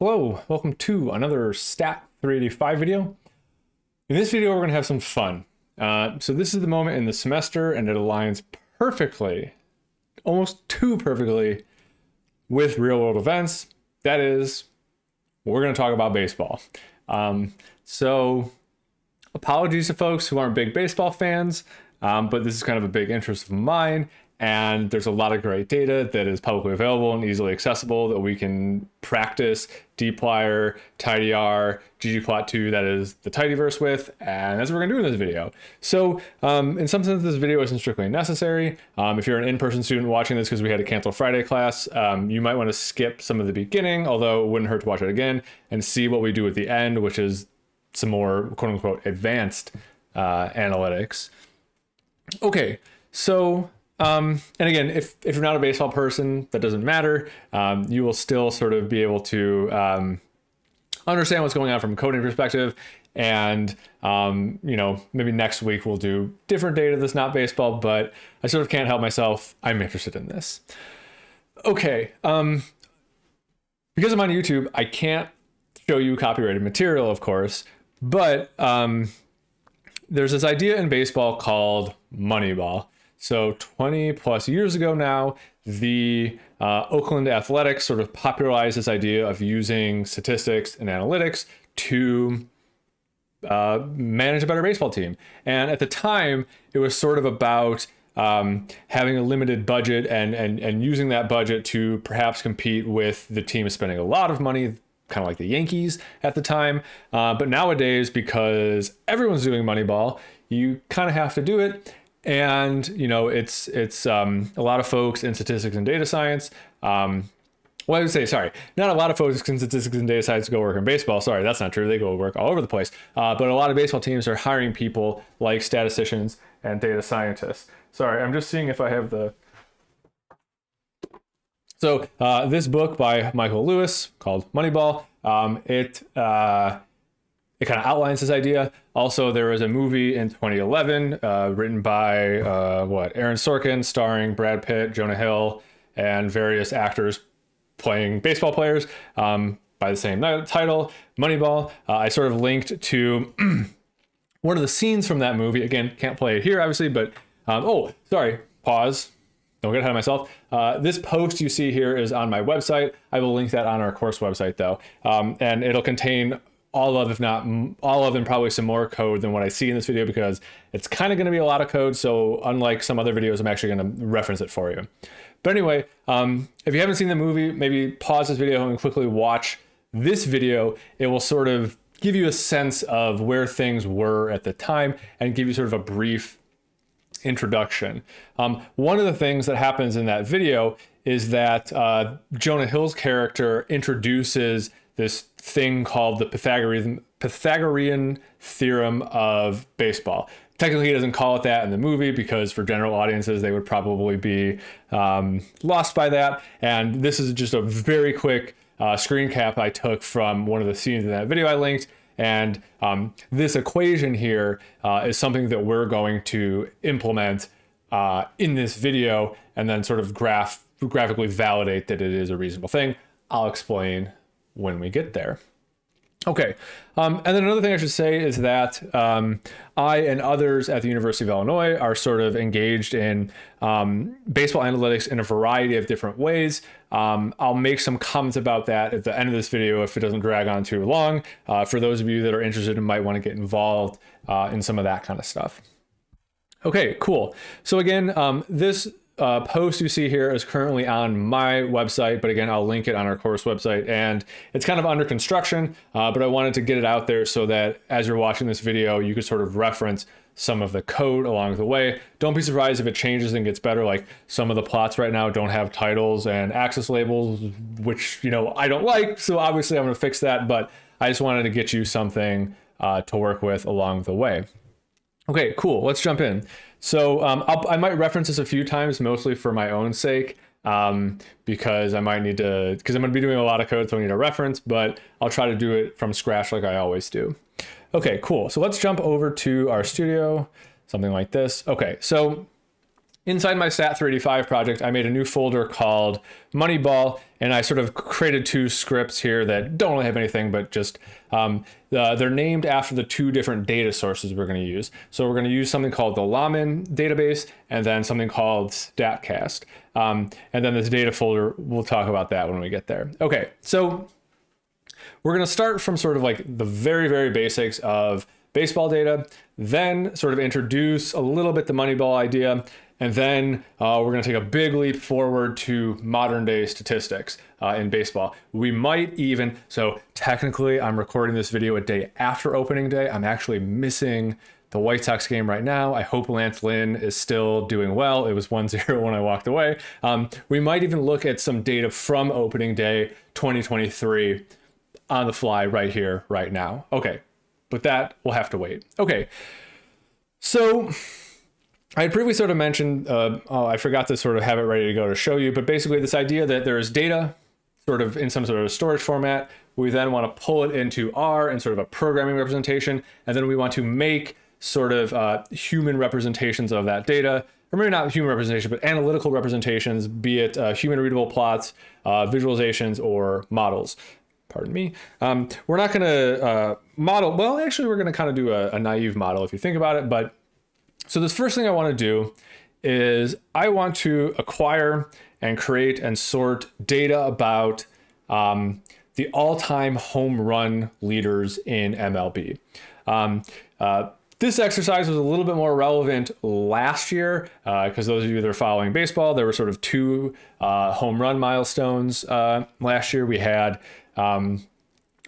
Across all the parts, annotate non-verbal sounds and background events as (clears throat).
Hello, welcome to another Stat 385 video. In this video, we're going to have some fun. Uh, so this is the moment in the semester and it aligns perfectly, almost too perfectly, with real world events. That is, we're going to talk about baseball. Um, so apologies to folks who aren't big baseball fans, um, but this is kind of a big interest of mine and there's a lot of great data that is publicly available and easily accessible that we can practice dplyr tidyr ggplot2 that is the tidyverse with and that's what we're going to do in this video. So um, in some sense this video isn't strictly necessary. Um, if you're an in-person student watching this because we had a cancel friday class um, you might want to skip some of the beginning although it wouldn't hurt to watch it again and see what we do at the end which is some more quote-unquote advanced uh, analytics. Okay so um, and again, if, if you're not a baseball person, that doesn't matter. Um, you will still sort of be able to um, understand what's going on from a coding perspective. And, um, you know, maybe next week we'll do different data that's not baseball, but I sort of can't help myself. I'm interested in this. Okay. Um, because I'm on YouTube, I can't show you copyrighted material, of course, but um, there's this idea in baseball called Moneyball. So 20 plus years ago now, the uh, Oakland Athletics sort of popularized this idea of using statistics and analytics to uh, manage a better baseball team. And at the time, it was sort of about um, having a limited budget and, and, and using that budget to perhaps compete with the team spending a lot of money, kind of like the Yankees at the time. Uh, but nowadays, because everyone's doing Moneyball, you kind of have to do it and you know it's it's um, a lot of folks in statistics and data science um, well, I would say, sorry, not a lot of folks in statistics and data science go work in baseball. Sorry, that's not true. They go work all over the place. Uh, but a lot of baseball teams are hiring people like statisticians and data scientists. Sorry, I'm just seeing if I have the. So uh, this book by Michael Lewis called Moneyball, um, it uh, it kind of outlines this idea. Also, there was a movie in 2011 uh, written by uh, what Aaron Sorkin, starring Brad Pitt, Jonah Hill, and various actors playing baseball players um, by the same title, Moneyball. Uh, I sort of linked to (clears throat) one of the scenes from that movie. Again, can't play it here, obviously, but um, oh, sorry, pause. Don't get ahead of myself. Uh, this post you see here is on my website. I will link that on our course website though. Um, and it'll contain all of, if not all of, and probably some more code than what I see in this video because it's kind of going to be a lot of code. So unlike some other videos, I'm actually going to reference it for you. But anyway, um, if you haven't seen the movie, maybe pause this video and quickly watch this video. It will sort of give you a sense of where things were at the time and give you sort of a brief introduction. Um, one of the things that happens in that video is that uh, Jonah Hill's character introduces this thing called the Pythagorean Pythagorean theorem of baseball. Technically, he doesn't call it that in the movie because for general audiences, they would probably be um, lost by that. And this is just a very quick uh, screen cap I took from one of the scenes in that video I linked. And um, this equation here uh, is something that we're going to implement uh, in this video and then sort of graph graphically validate that it is a reasonable thing. I'll explain when we get there. Okay, um, and then another thing I should say is that um, I and others at the University of Illinois are sort of engaged in um, baseball analytics in a variety of different ways. Um, I'll make some comments about that at the end of this video if it doesn't drag on too long. Uh, for those of you that are interested and might want to get involved uh, in some of that kind of stuff. Okay, cool. So again, um, this uh, post you see here is currently on my website, but again, I'll link it on our course website. And it's kind of under construction, uh, but I wanted to get it out there so that as you're watching this video, you could sort of reference some of the code along the way. Don't be surprised if it changes and gets better. Like some of the plots right now don't have titles and axis labels, which, you know, I don't like. So obviously I'm going to fix that, but I just wanted to get you something uh, to work with along the way. Okay, cool. Let's jump in. So um, i might reference this a few times, mostly for my own sake, um, because I might need to, because I'm going to be doing a lot of code, so I need a reference, but I'll try to do it from scratch like I always do. Okay, cool. So let's jump over to RStudio, something like this. Okay, so inside my Stat385 project, I made a new folder called Moneyball, and I sort of created two scripts here that don't really have anything, but just um, uh, they're named after the two different data sources we're going to use. So we're going to use something called the Lahman database, and then something called Statcast. Um, and then this data folder, we'll talk about that when we get there. Okay, so we're going to start from sort of like the very, very basics of baseball data, then sort of introduce a little bit the Moneyball idea, and then uh, we're going to take a big leap forward to modern day statistics uh, in baseball. We might even, so technically, I'm recording this video a day after opening day. I'm actually missing the White Sox game right now. I hope Lance Lynn is still doing well. It was 1 (laughs) 0 when I walked away. Um, we might even look at some data from opening day 2023 on the fly right here, right now. Okay, but that will have to wait. Okay, so I had previously sort of mentioned, uh, oh, I forgot to sort of have it ready to go to show you, but basically this idea that there is data sort of in some sort of storage format. We then want to pull it into R and sort of a programming representation, and then we want to make sort of uh, human representations of that data, or maybe not human representation, but analytical representations, be it uh, human readable plots, uh, visualizations, or models. Pardon me. Um, we're not going to uh, model, well, actually, we're going to kind of do a, a naive model if you think about it, but so the first thing I want to do is I want to acquire and create and sort data about um, the all-time home run leaders in MLB. Um, uh, this exercise was a little bit more relevant last year because uh, those of you that are following baseball, there were sort of two uh, home run milestones uh, last year. We had um,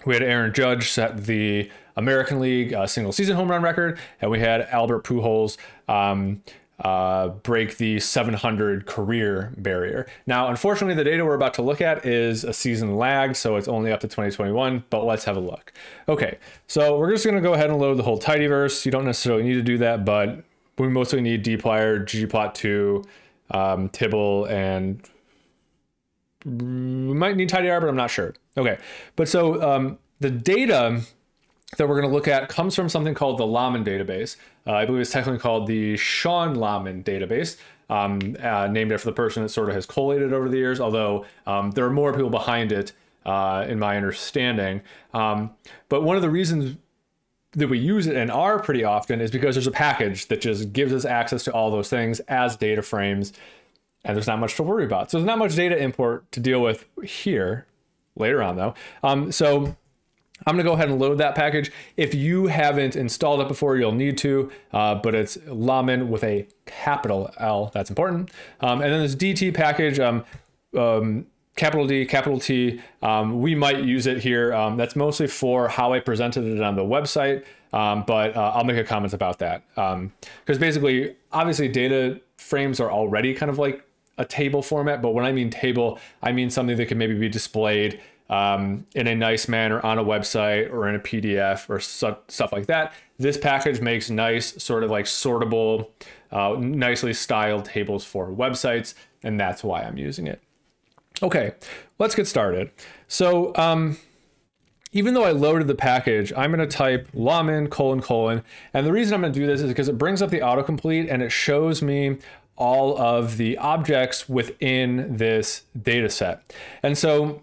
we had Aaron Judge set the American League uh, single season home run record, and we had Albert Pujols um, uh, break the 700 career barrier. Now, unfortunately, the data we're about to look at is a season lagged, so it's only up to 2021, but let's have a look. Okay, so we're just going to go ahead and load the whole tidyverse. You don't necessarily need to do that, but we mostly need dplyr, ggplot2, um, Tibble, and we might need tidyr, but I'm not sure. Okay, but so um, the data that we're going to look at comes from something called the Lahman database. Uh, I believe it's technically called the Sean Lahman database, um, uh, named after the person that sort of has collated over the years, although um, there are more people behind it, uh, in my understanding. Um, but one of the reasons that we use it in R pretty often is because there's a package that just gives us access to all those things as data frames, and there's not much to worry about. So there's not much data import to deal with here later on, though. Um, so I'm going to go ahead and load that package. If you haven't installed it before, you'll need to, uh, but it's Lahman with a capital L. That's important. Um, and then this DT package, um, um, capital D, capital T, um, we might use it here. Um, that's mostly for how I presented it on the website, um, but uh, I'll make a comment about that. Because basically, obviously, data frames are already kind of like a table format, but when I mean table, I mean something that can maybe be displayed um, in a nice manner on a website or in a PDF or su- stuff like that. This package makes nice, sort of like sortable, uh, nicely styled tables for websites, and that's why I'm using it. Okay, let's get started. So, um, even though I loaded the package, I'm going to type lahman colon colon. And the reason I'm going to do this is because it brings up the autocomplete and it shows me all of the objects within this data set. And so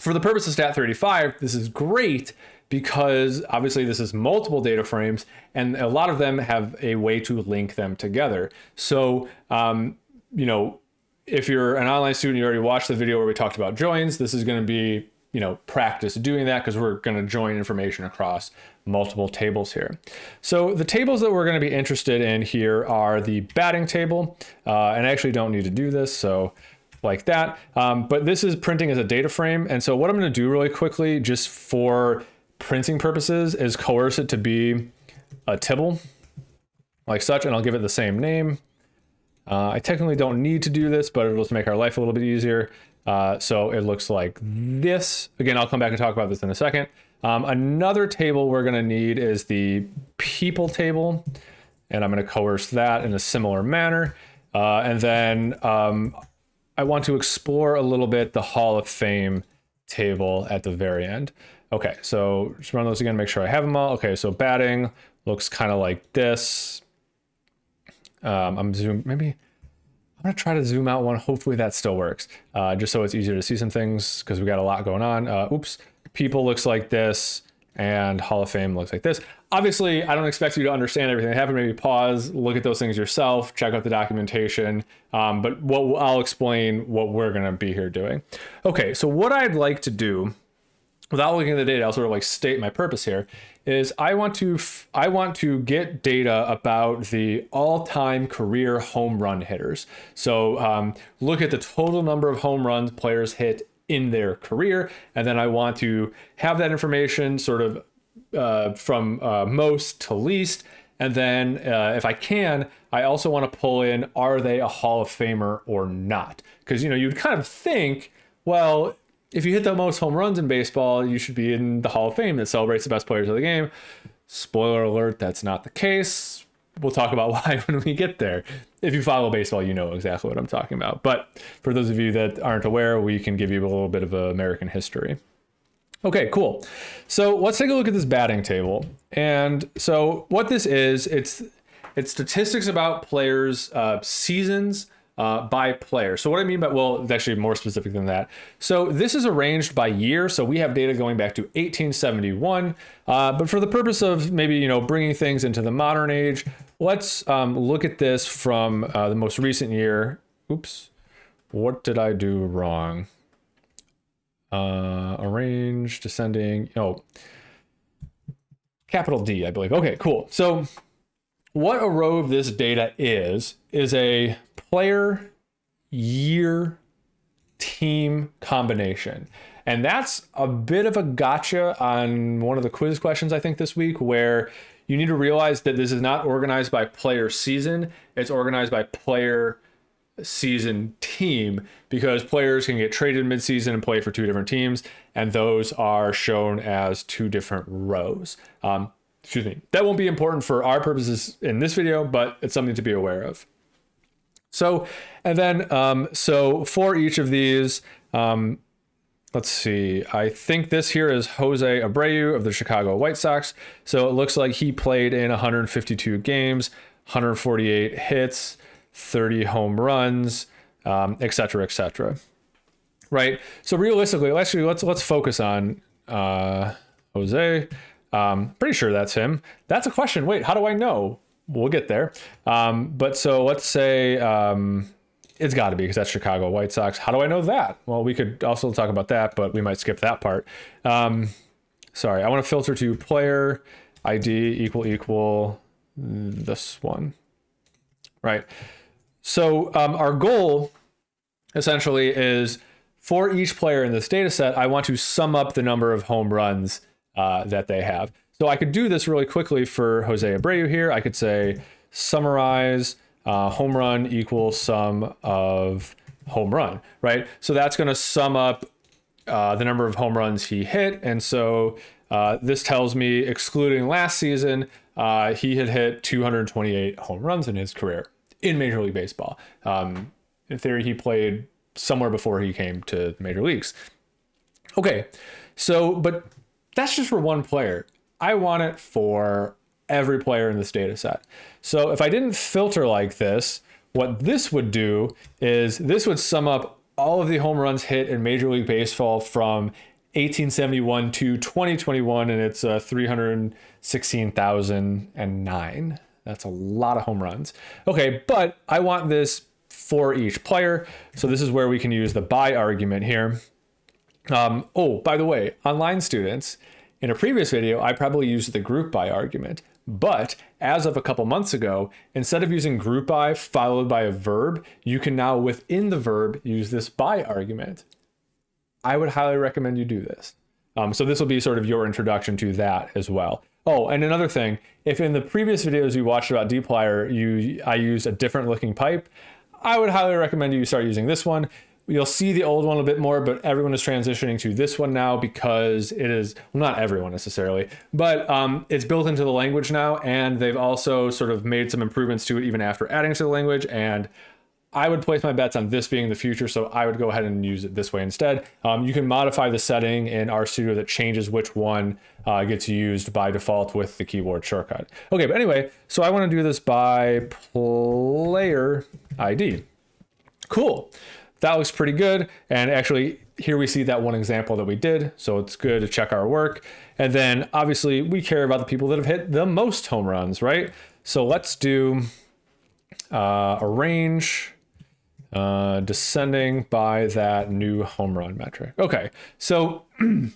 for the purpose of Stat35, this is great because obviously this is multiple data frames and a lot of them have a way to link them together. So, um, you know, if you're an online student, you already watched the video where we talked about joins. This is going to be, you know, practice doing that because we're going to join information across multiple tables here. So the tables that we're going to be interested in here are the batting table, uh, and I actually don't need to do this. So like that. Um, but this is printing as a data frame. And so what I'm going to do really quickly, just for printing purposes, is coerce it to be a Tibble like such, and I'll give it the same name. Uh, I technically don't need to do this, but it'll just make our life a little bit easier. Uh, so it looks like this. Again, I'll come back and talk about this in a second. Um, another table we're going to need is the people table, and I'm going to coerce that in a similar manner. Uh, and then um, I want to explore a little bit the Hall of Fame table at the very end. Okay, so just run those again, make sure I have them all. Okay, so batting looks kind of like this. Um, I'm zoom maybe I'm gonna try to zoom out one. Hopefully that still works, uh, just so it's easier to see some things because we got a lot going on. Uh, oops, people looks like this and Hall of Fame looks like this. Obviously, I don't expect you to understand everything that happened. Maybe pause, look at those things yourself, check out the documentation. Um, but what I'll explain what we're going to be here doing. Okay, so what I'd like to do, without looking at the data, I'll sort of like state my purpose here. Is I want to I want to get data about the all-time career home run hitters. So um, look at the total number of home runs players hit in their career. And then I want to have that information sort of uh, from uh, most to least. And then uh, if I can, I also want to pull in are they a Hall of Famer or not? Because, you know, you'd kind of think, well, if you hit the most home runs in baseball, you should be in the Hall of Fame that celebrates the best players of the game. Spoiler alert, that's not the case we'll talk about (laughs) why when we get there. If you follow baseball, you know exactly what I'm talking about. But for those of you that aren't aware, we can give you a little bit of American history. Okay, cool. So let's take a look at this batting table. And so what this is, it's it's statistics about players' uh, seasons uh, by player. So what I mean by, well, it's actually more specific than that. So this is arranged by year. So we have data going back to 1871. Uh, but for the purpose of maybe, you know, bringing things into the modern age, let's um, look at this from uh, the most recent year. Oops. What did I do wrong? Uh, arrange, descending, oh, capital D, I believe. Okay, cool. So what a row of this data is, is a player, year, team combination. And that's a bit of a gotcha on one of the quiz questions, I think, this week, where you need to realize that this is not organized by player season, it's organized by player season team because players can get traded midseason and play for two different teams, and those are shown as two different rows. Um, excuse me. That won't be important for our purposes in this video, but it's something to be aware of. So, and then, um, so for each of these, um, let's see, I think this here is Jose Abreu of the Chicago White Sox. So it looks like he played in 152 games, 148 hits, 30 home runs, um, et cetera, et cetera. Right. So realistically, actually, let's let's focus on uh, Jose. Um, pretty sure that's him. That's a question. Wait, how do I know? we'll get there. Um, but so let's say um, it's got to be because that's Chicago White Sox. How do I know that? Well, we could also talk about that, but we might skip that part. Um, sorry, I want to filter to player ID equal equal this one, right? So um, our goal essentially is for each player in this data set, I want to sum up the number of home runs uh, that they have. So I could do this really quickly for Jose Abreu here. I could say summarize uh, home run equals sum of home run, right? So that's going to sum up uh, the number of home runs he hit. And so uh, this tells me, excluding last season, uh, he had hit 228 home runs in his career in Major League Baseball. Um, in theory, he played somewhere before he came to the major leagues. Okay, so, but that's just for one player. I want it for every player in this data set. So if I didn't filter like this, what this would do is this would sum up all of the home runs hit in Major League Baseball from 1871 to 2021, and it's uh, 316,009. That's a lot of home runs. Okay, but I want this for each player. So this is where we can use the by argument here. Um, oh, by the way, online students, in a previous video, I probably used the group by argument, but as of a couple months ago, instead of using group by followed by a verb, you can now within the verb use this by argument. I would highly recommend you do this. Um, so this will be sort of your introduction to that as well. Oh, and another thing, if in the previous videos you watched about dplyr, you I used a different looking pipe, I would highly recommend you start using this one. You'll see the old one a bit more, but everyone is transitioning to this one now because it is, well, not everyone necessarily, but um, it's built into the language now. And they've also sort of made some improvements to it even after adding to the language. And I would place my bets on this being the future, so I would go ahead and use it this way instead. Um, you can modify the setting in RStudio that changes which one uh, gets used by default with the keyboard shortcut. Okay, but anyway, so I want to do this by player ID. Cool. That looks pretty good. And actually, here we see that one example that we did. So it's good to check our work. And then obviously, we care about the people that have hit the most home runs, right? So let's do uh, arrange uh, descending by that new home run metric. Okay, so (clears throat) an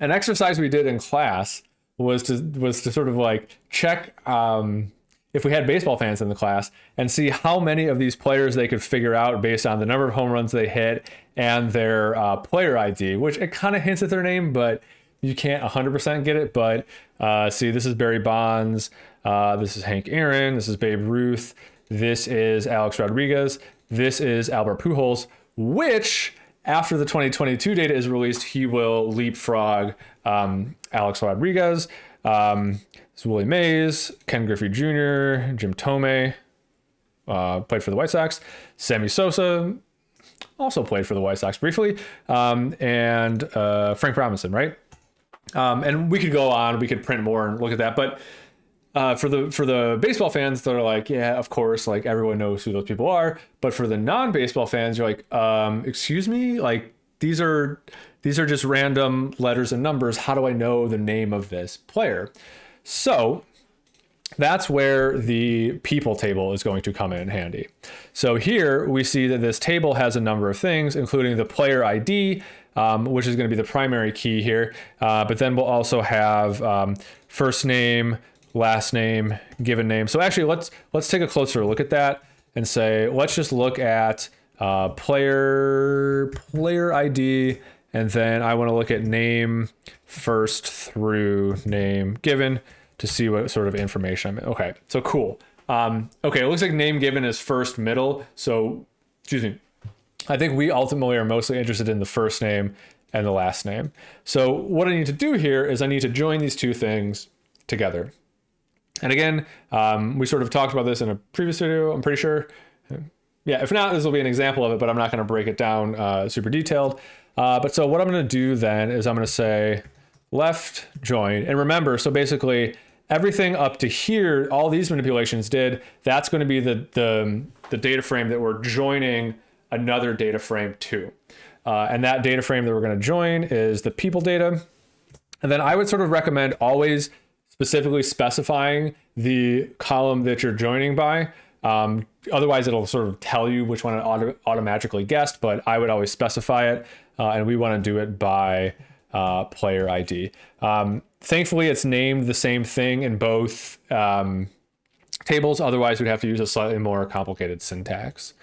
exercise we did in class was to was to sort of like check um, if we had baseball fans in the class and see how many of these players they could figure out based on the number of home runs they hit and their uh, player ID, which it kind of hints at their name, but you can't 100% get it. But uh, see, this is Barry Bonds. Uh, this is Hank Aaron. This is Babe Ruth. This is Alex Rodriguez. This is Albert Pujols, which after the 2022 data is released, he will leapfrog um, Alex Rodriguez. Um, it's Willie Mays, Ken Griffey Jr., Jim Thome, uh, played for the White Sox. Sammy Sosa also played for the White Sox briefly, um, and uh, Frank Robinson, right? Um, and we could go on, we could print more and look at that, but uh, for the for the baseball fans, they're like, yeah, of course, like everyone knows who those people are. But for the non-baseball fans, you're like, um, excuse me, like these are these are just random letters and numbers. How do I know the name of this player? So that's where the people table is going to come in handy. So here we see that this table has a number of things, including the player ID, um, which is going to be the primary key here. Uh, but then we'll also have um, first name, last name, given name. So actually, let's let's take a closer look at that and say, let's just look at uh, player player ID, and then I want to look at name first through name given to see what sort of information I'm in. Okay, so cool. Um, okay, it looks like name given is first middle. So, excuse me. I think we ultimately are mostly interested in the first name and the last name. So what I need to do here is I need to join these two things together. And again, um, we sort of talked about this in a previous video, I'm pretty sure. Yeah, if not, this will be an example of it, but I'm not going to break it down uh, super detailed. Uh, but so what I'm going to do then is I'm going to say left join. And remember, so basically everything up to here, all these manipulations did, that's going to be the, the, the data frame that we're joining another data frame to. Uh, and that data frame that we're going to join is the people data. And then I would sort of recommend always specifically specifying the column that you're joining by. Um, otherwise, it'll sort of tell you which one it auto- automatically guessed, but I would always specify it. Uh, and we want to do it by uh, player ID. Um, thankfully, it's named the same thing in both um, tables. Otherwise, we'd have to use a slightly more complicated syntax.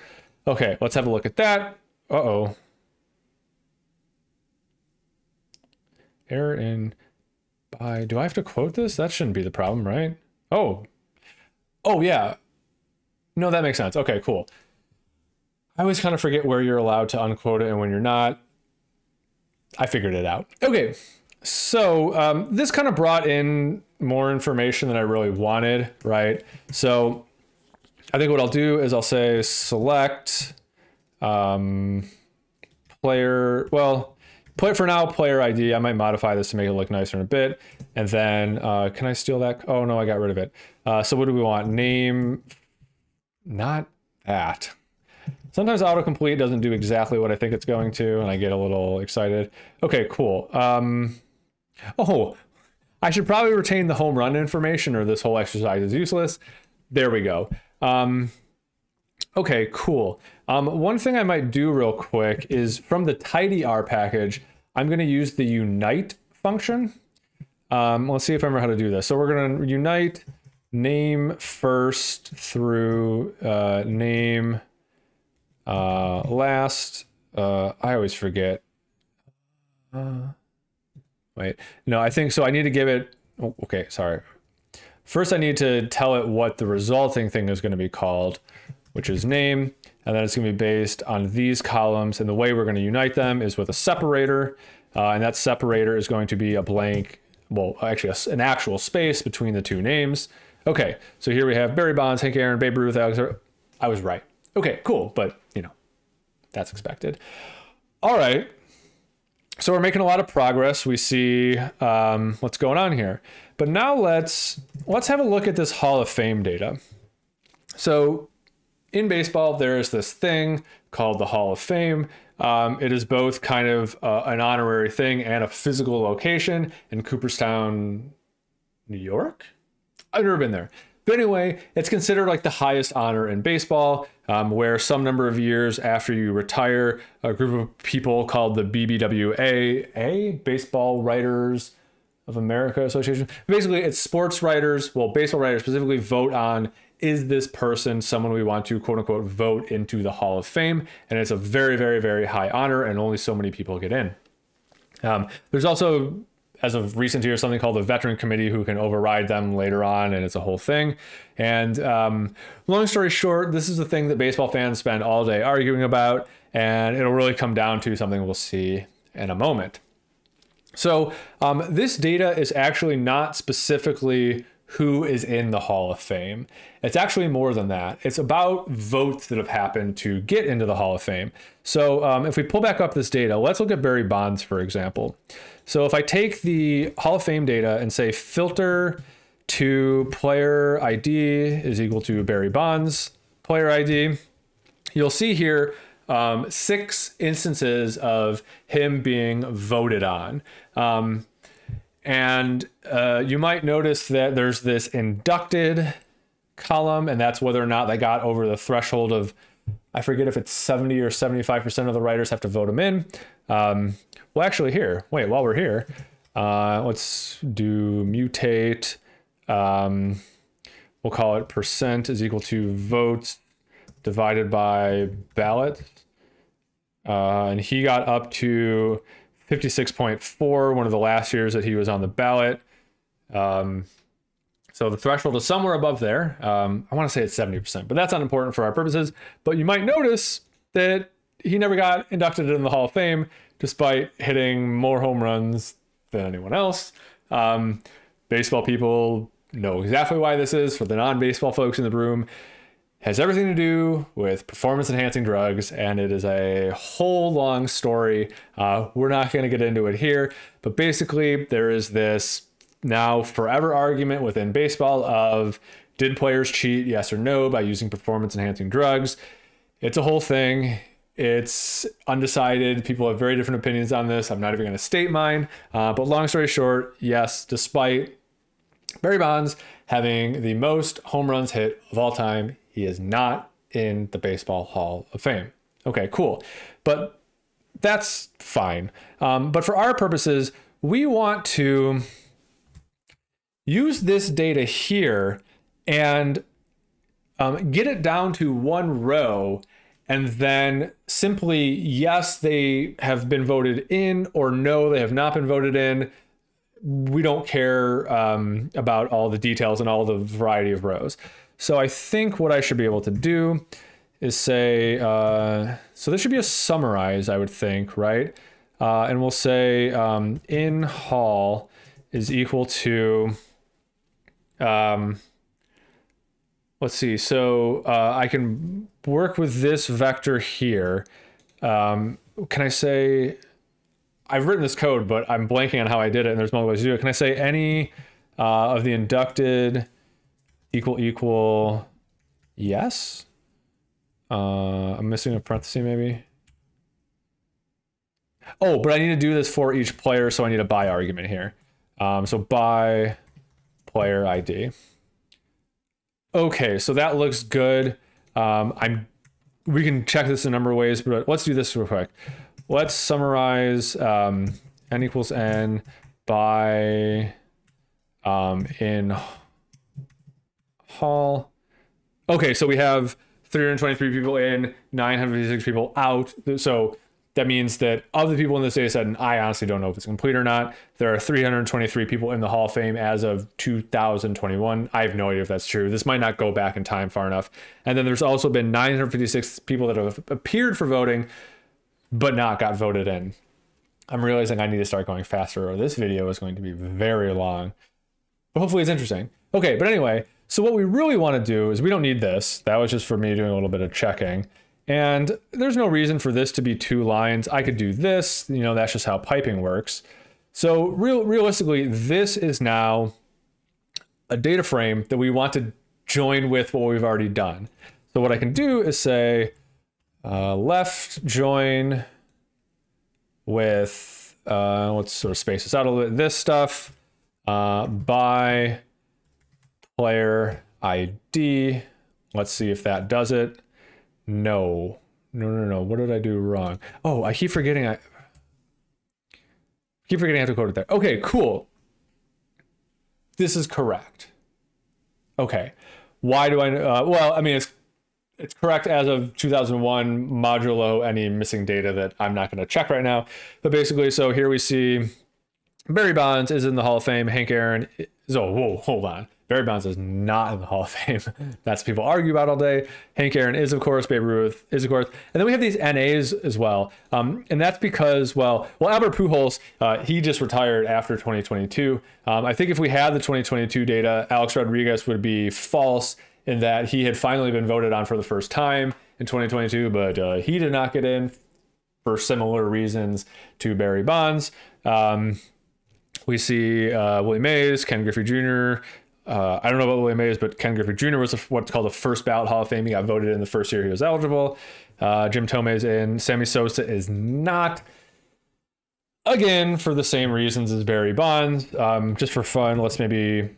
Okay, let's have a look at that. Uh-oh. Error in by, do I have to quote this? That shouldn't be the problem, right? Oh, oh yeah. No, that makes sense. Okay, cool. I always kind of forget where you're allowed to unquote it and when you're not. I figured it out. Okay, so um, this kind of brought in more information than I really wanted, right? So I think what I'll do is I'll say select um, player, well, Play for now, player ID. I might modify this to make it look nicer in a bit. And then, uh, can I steal that? Oh no, I got rid of it. Uh, so what do we want? Name, not that. Sometimes autocomplete doesn't do exactly what I think it's going to, and I get a little excited. Okay, cool. Um, oh, I should probably retain the home run information or this whole exercise is useless. There we go. Um, okay, cool. Um, one thing I might do real quick is from the tidyr package, I'm going to use the unite function. Um, let's see if I remember how to do this. So we're going to unite name first through uh, name uh, last. Uh, I always forget. Uh, wait, no, I think so. I need to give it. Oh, okay, sorry. First, I need to tell it what the resulting thing is going to be called, which is name and then it's going to be based on these columns. And the way we're going to unite them is with a separator, uh, and that separator is going to be a blank, well, actually a, an actual space between the two names. Okay, so here we have Barry Bonds, Hank Aaron, Babe Ruth, Alex. I was right. Okay, cool, but you know, that's expected. All right, so we're making a lot of progress. We see um, what's going on here, but now let's let's have a look at this Hall of Fame data. So in baseball, there is this thing called the Hall of Fame. Um, it is both kind of uh, an honorary thing and a physical location in Cooperstown, New York. I've never been there. But anyway, it's considered like the highest honor in baseball, um, where some number of years after you retire, a group of people called the BBWA, a Baseball Writers of America Association. Basically, it's sports writers, well, baseball writers specifically vote on is this person someone we want to quote unquote vote into the Hall of Fame? And it's a very, very, very high honor, and only so many people get in. Um, there's also, as of recent years, something called the Veteran Committee who can override them later on, and it's a whole thing. And um, long story short, this is the thing that baseball fans spend all day arguing about, and it'll really come down to something we'll see in a moment. So, um, this data is actually not specifically who is in the Hall of Fame. It's actually more than that. It's about votes that have happened to get into the Hall of Fame. So um, if we pull back up this data, let's look at Barry Bonds, for example. So if I take the Hall of Fame data and say filter to player ID is equal to Barry Bonds player ID, you'll see here um, six instances of him being voted on. Um, and uh, you might notice that there's this inducted column, and that's whether or not they got over the threshold of, I forget if it's 70 or 75% of the writers have to vote him in. Um, well, actually, here, wait, while we're here, uh, let's do mutate. Um, we'll call it percent is equal to votes divided by ballot. Uh, and he got up to 56.4, one of the last years that he was on the ballot. Um, so the threshold is somewhere above there. Um, I want to say it's 70%, but that's unimportant for our purposes. But you might notice that he never got inducted into the Hall of Fame despite hitting more home runs than anyone else. Um, baseball people know exactly why this is. For the non baseball folks in the room, has everything to do with performance enhancing drugs, and it is a whole long story. Uh, we're not going to get into it here, but basically, there is this now forever argument within baseball of did players cheat, yes or no, by using performance enhancing drugs? It's a whole thing. It's undecided. People have very different opinions on this. I'm not even going to state mine. Uh, but long story short, yes, despite Barry Bonds having the most home runs hit of all time, he is not in the Baseball Hall of Fame. Okay, cool. But that's fine. Um, but for our purposes, we want to use this data here and um, get it down to one row and then simply yes they have been voted in or no they have not been voted in we don't care um, about all the details and all the variety of rows so I think what I should be able to do is say, uh, so this should be a summarize, I would think, right? Uh, and we'll say um, in hall is equal to, um, let's see, so uh, I can work with this vector here. Um, can I say, I've written this code, but I'm blanking on how I did it, and there's multiple ways to do it. Can I say any uh, of the inducted equal equal yes. Uh, I'm missing a parenthesis maybe. Oh, but I need to do this for each player, so I need a by argument here. Um, so by player ID. Okay, so that looks good. Um, I'm. We can check this a number of ways, but let's do this real quick. Let's summarize um, n equals n by um, in Hall. Okay, so we have 323 people in, 956 people out. So that means that of the people in this data set, and I honestly don't know if it's complete or not, there are 323 people in the Hall of Fame as of 2021. I have no idea if that's true. This might not go back in time far enough. And then there's also been 956 people that have appeared for voting, but not got voted in. I'm realizing I need to start going faster, or this video is going to be very long. But hopefully it's interesting. Okay, but anyway, so what we really want to do is we don't need this. That was just for me doing a little bit of checking. And there's no reason for this to be two lines. I could do this, you know, that's just how piping works. So real, realistically, this is now a data frame that we want to join with what we've already done. So what I can do is say uh, left join with, uh, let's sort of space this out a little bit, this stuff uh, by player ID. Let's see if that does it. No, no, no, no. What did I do wrong? Oh, I keep forgetting. I keep forgetting I have to code it there. Okay, cool. This is correct. Okay. Why do I? Uh, well, I mean, it's it's correct as of 2001 modulo any missing data that I'm not going to check right now. But basically, so here we see Barry Bonds is in the Hall of Fame. Hank Aaron is, oh, whoa, hold on. Barry Bonds is not in the Hall of Fame. (laughs) That's people argue about all day. Hank Aaron is, of course. Babe Ruth is, of course. And then we have these NAs as well. Um, and that's because, well, well, Albert Pujols, uh, he just retired after 2022. Um, I think if we had the 2022 data, Alex Rodriguez would be false in that he had finally been voted on for the first time in 2022, but uh, he did not get in for similar reasons to Barry Bonds. Um, we see uh, Willie Mays, Ken Griffey Jr. Uh, I don't know about Willie Mays, but Ken Griffey Jr. was a, what's called a first ballot Hall of Fame. He got voted in the first year he was eligible. Uh, Jim Thome is in. Sammy Sosa is not. Again, for the same reasons as Barry Bonds. Um, just for fun, let's maybe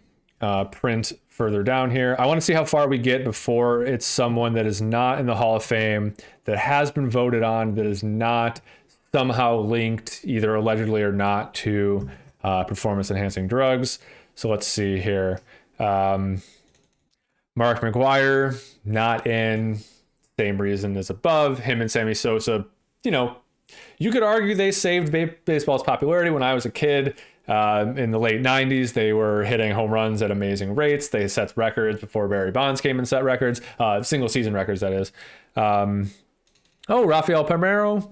uh, print further down here. I want to see how far we get before it's someone that is not in the Hall of Fame, that has been voted on, that is not somehow linked, either allegedly or not, to uh, performance enhancing drugs. So let's see here. Um, Mark McGwire, not in, same reason as above. Him and Sammy Sosa, you know, you could argue they saved baseball's popularity when I was a kid. Uh, in the late 90s, they were hitting home runs at amazing rates. They set records before Barry Bonds came and set records, uh, single season records, that is. Um, oh, Rafael Palmeiro,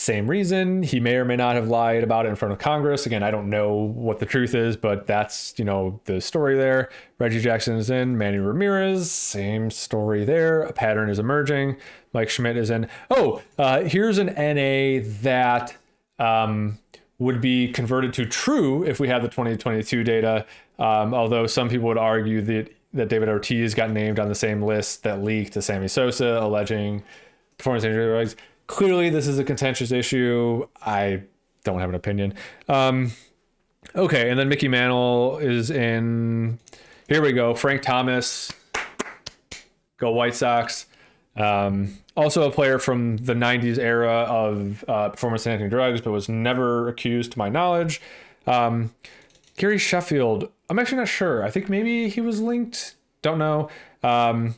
same reason. He may or may not have lied about it in front of Congress. Again, I don't know what the truth is, but that's, you know, the story there. Reggie Jackson is in. Manny Ramirez, same story there. A pattern is emerging. Mike Schmidt is in. Oh, uh, here's an NA that. Um, would be converted to true if we had the 2022 data. Um, although some people would argue that that David Ortiz got named on the same list that leaked to Sammy Sosa, alleging performance injury drugs. Clearly, this is a contentious issue. I don't have an opinion. Um, okay, and then Mickey Mantle is in. Here we go. Frank Thomas. Go White Sox. Um, also a player from the 90s era of uh, performance enhancing drugs, but was never accused to my knowledge. Um, Gary Sheffield, I'm actually not sure. I think maybe he was linked. Don't know. Um,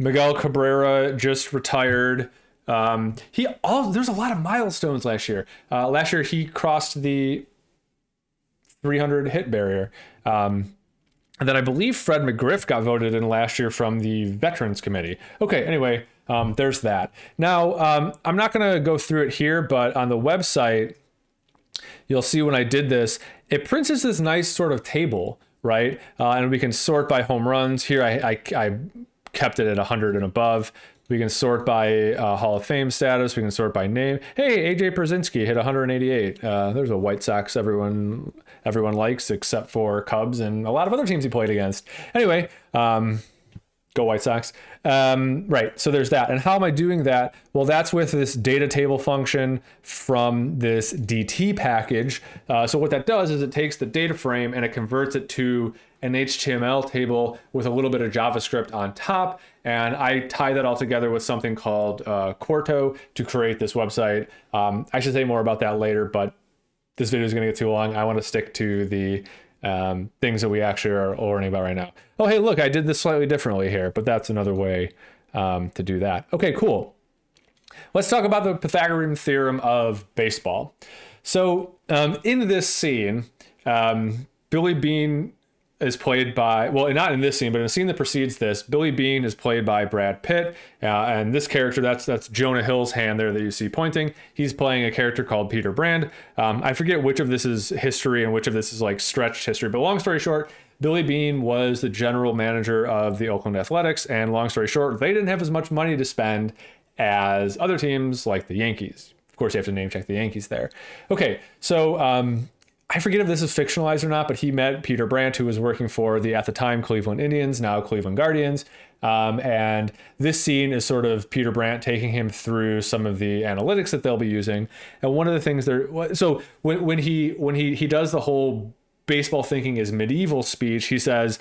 Miguel Cabrera just retired. Um, he all there's a lot of milestones last year. Uh, last year he crossed the 300 hit barrier. Um, and then I believe Fred McGriff got voted in last year from the Veterans Committee. Okay, anyway, um, there's that. Now, um, I'm not going to go through it here, but on the website, you'll see when I did this, it prints us this nice sort of table, right? Uh, and we can sort by home runs. Here, I, I, I kept it at 100 and above. We can sort by uh, Hall of Fame status. We can sort by name. Hey, AJ Pierzynski hit 188. Uh, there's a White Sox everyone everyone likes except for Cubs and a lot of other teams he played against. Anyway, um, Go White Sox. Um, right. So there's that. And how am I doing that? Well, that's with this data table function from this DT package. Uh, so what that does is it takes the data frame and it converts it to an HTML table with a little bit of JavaScript on top. And I tie that all together with something called uh, Quarto to create this website. Um, I should say more about that later, but this video is going to get too long. I want to stick to the um, things that we actually are learning about right now. Oh, hey, look, I did this slightly differently here, but that's another way um, to do that. Okay, cool. Let's talk about the Pythagorean theorem of baseball. So um, in this scene, um, Billy Beane is played by well not in this scene but in a scene that precedes this billy beane is played by brad pitt. Uh, and this character that's that's jonah hill's hand there that you see pointing. He's playing a character called peter brand. Um, i forget which of this is history and which of this is like stretched history but long story short billy beane was the general manager of the oakland athletics. And long story short they didn't have as much money to spend as other teams like the yankees. Of course you have to name check the yankees there. Okay so um, I forget if this is fictionalized or not, but he met Peter Brand, who was working for the at the time Cleveland Indians, now Cleveland Guardians. Um, and this scene is sort of Peter Brand taking him through some of the analytics that they'll be using. And one of the things they're so when, when he when he he does the whole baseball thinking is medieval speech, he says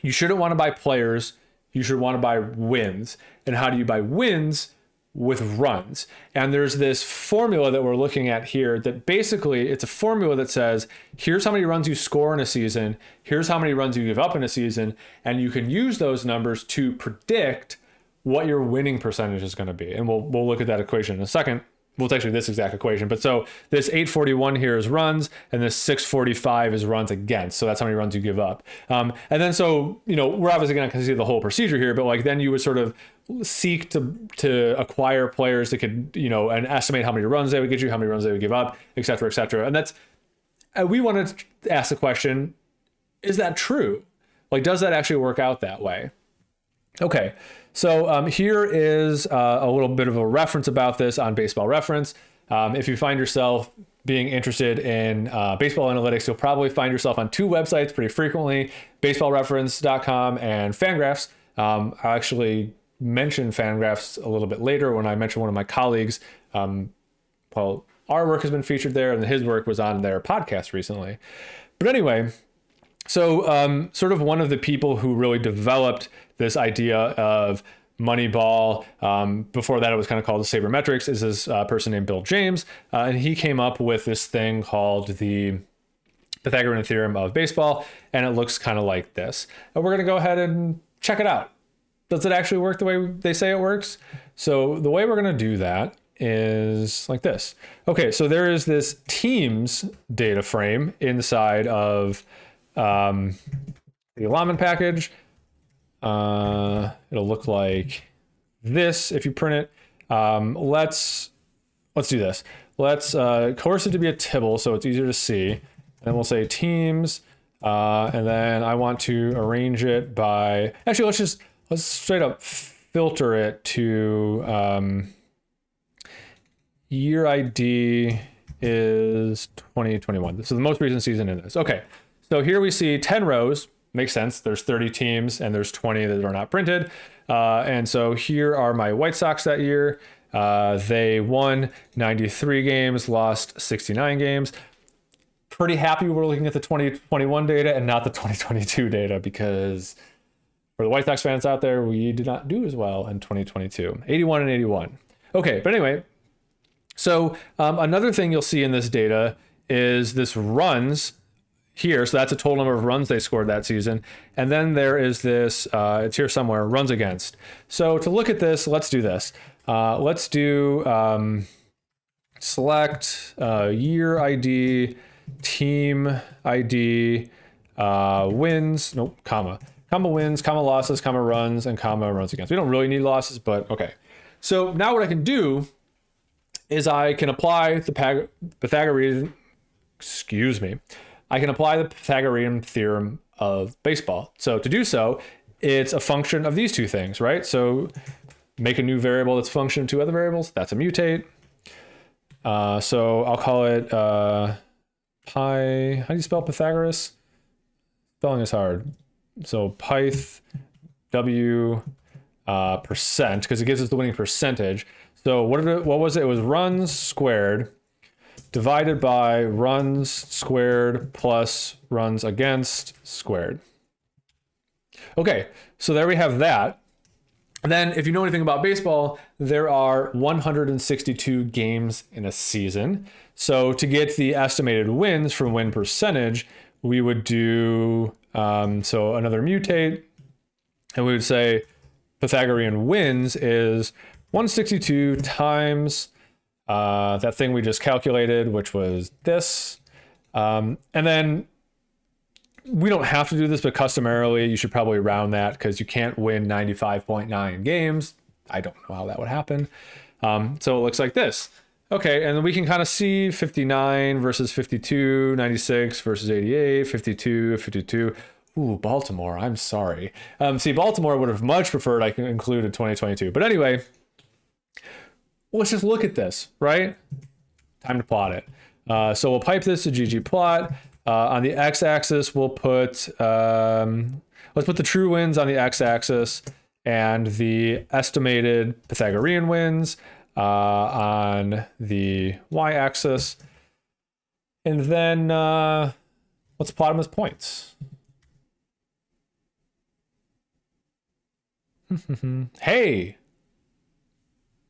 you shouldn't want to buy players, you should want to buy wins. And how do you buy wins? With runs. And there's this formula that we're looking at here that basically it's a formula that says here's how many runs you score in a season, here's how many runs you give up in a season, and you can use those numbers to predict what your winning percentage is going to be. And we'll we'll look at that equation in a second. Well, it's actually this exact equation. But so this 841 here is runs, and this 645 is runs against. So that's how many runs you give up. Um, and then so, you know, we're obviously going to see the whole procedure here, but like then you would sort of seek to to acquire players that could you know and estimate how many runs they would get you, how many runs they would give up, et cetera, et cetera. And that's and we wanted to ask the question: Is that true? Like, does that actually work out that way? Okay, so um, here is uh, a little bit of a reference about this on Baseball Reference. Um, if you find yourself being interested in uh, baseball analytics, you'll probably find yourself on two websites pretty frequently: baseballreference.com and Fangraphs. Um, I actually mention Fangraphs a little bit later when I mentioned one of my colleagues. Um, well, our work has been featured there, and his work was on their podcast recently. But anyway, so um, sort of one of the people who really developed this idea of Moneyball. Um, before that, it was kind of called sabermetrics. Is this uh, person named Bill James, uh, and he came up with this thing called the Pythagorean theorem of baseball, and it looks kind of like this. And we're going to go ahead and check it out does it actually work the way they say it works? So the way we're going to do that is like this. Okay, so there is this Teams data frame inside of um, the Lahman package. Uh, it'll look like this if you print it. Um, let's let's do this. Let's uh, coerce it to be a tibble so it's easier to see. And then we'll say Teams, uh, and then I want to arrange it by. Actually, let's just let's straight up filter it to um, year ID is 2021. This is the most recent season in this. Okay, so here we see 10 rows. Makes sense. There's 30 teams and there's 20 that are not printed. Uh, and so here are my White Sox that year. Uh, they won 93 games, lost 69 games. Pretty happy we're looking at the 2021 data and not the 2022 data because for the White Sox fans out there, we did not do as well in 2022. 81 and 81. Okay, but anyway, so um, another thing you'll see in this data is this runs here. So that's a total number of runs they scored that season. And then there is this, uh, it's here somewhere, runs against. So to look at this, let's do this. Uh, let's do um, select uh, year ID, team ID, uh, wins, nope, comma comma wins, comma losses, comma runs, and comma runs against. We don't really need losses, but okay. So now what I can do is I can apply the Pythagorean, excuse me, I can apply the Pythagorean theorem of baseball. So to do so, it's a function of these two things, right? So make a new variable that's a function of two other variables. That's a mutate. Uh, so I'll call it uh, pi. How do you spell Pythagoras? Spelling is hard so pyth w uh, percent because it gives us the winning percentage. So what it, what was it? It was runs squared divided by runs squared plus runs against squared. Okay, so there we have that. Then if you know anything about baseball, there are 162 games in a season. So to get the estimated wins from win percentage, we would do um, so another mutate, and we would say Pythagorean wins is 162 times uh, that thing we just calculated, which was this. Um, and then we don't have to do this, but customarily you should probably round that because you can't win 95.9 games. I don't know how that would happen. Um, so it looks like this. Okay, and we can kind of see 59 versus 52, 96 versus 88, 52, 52. Ooh, Baltimore, I'm sorry. Um, see, Baltimore would have much preferred I included 2022. But anyway, let's just look at this, right? Time to plot it. Uh, so we'll pipe this to ggplot. Uh, on the x-axis, we'll put um, let's put the true wins on the x-axis and the estimated Pythagorean wins uh, on the y-axis, and then uh, let's plot them as points. (laughs) hey,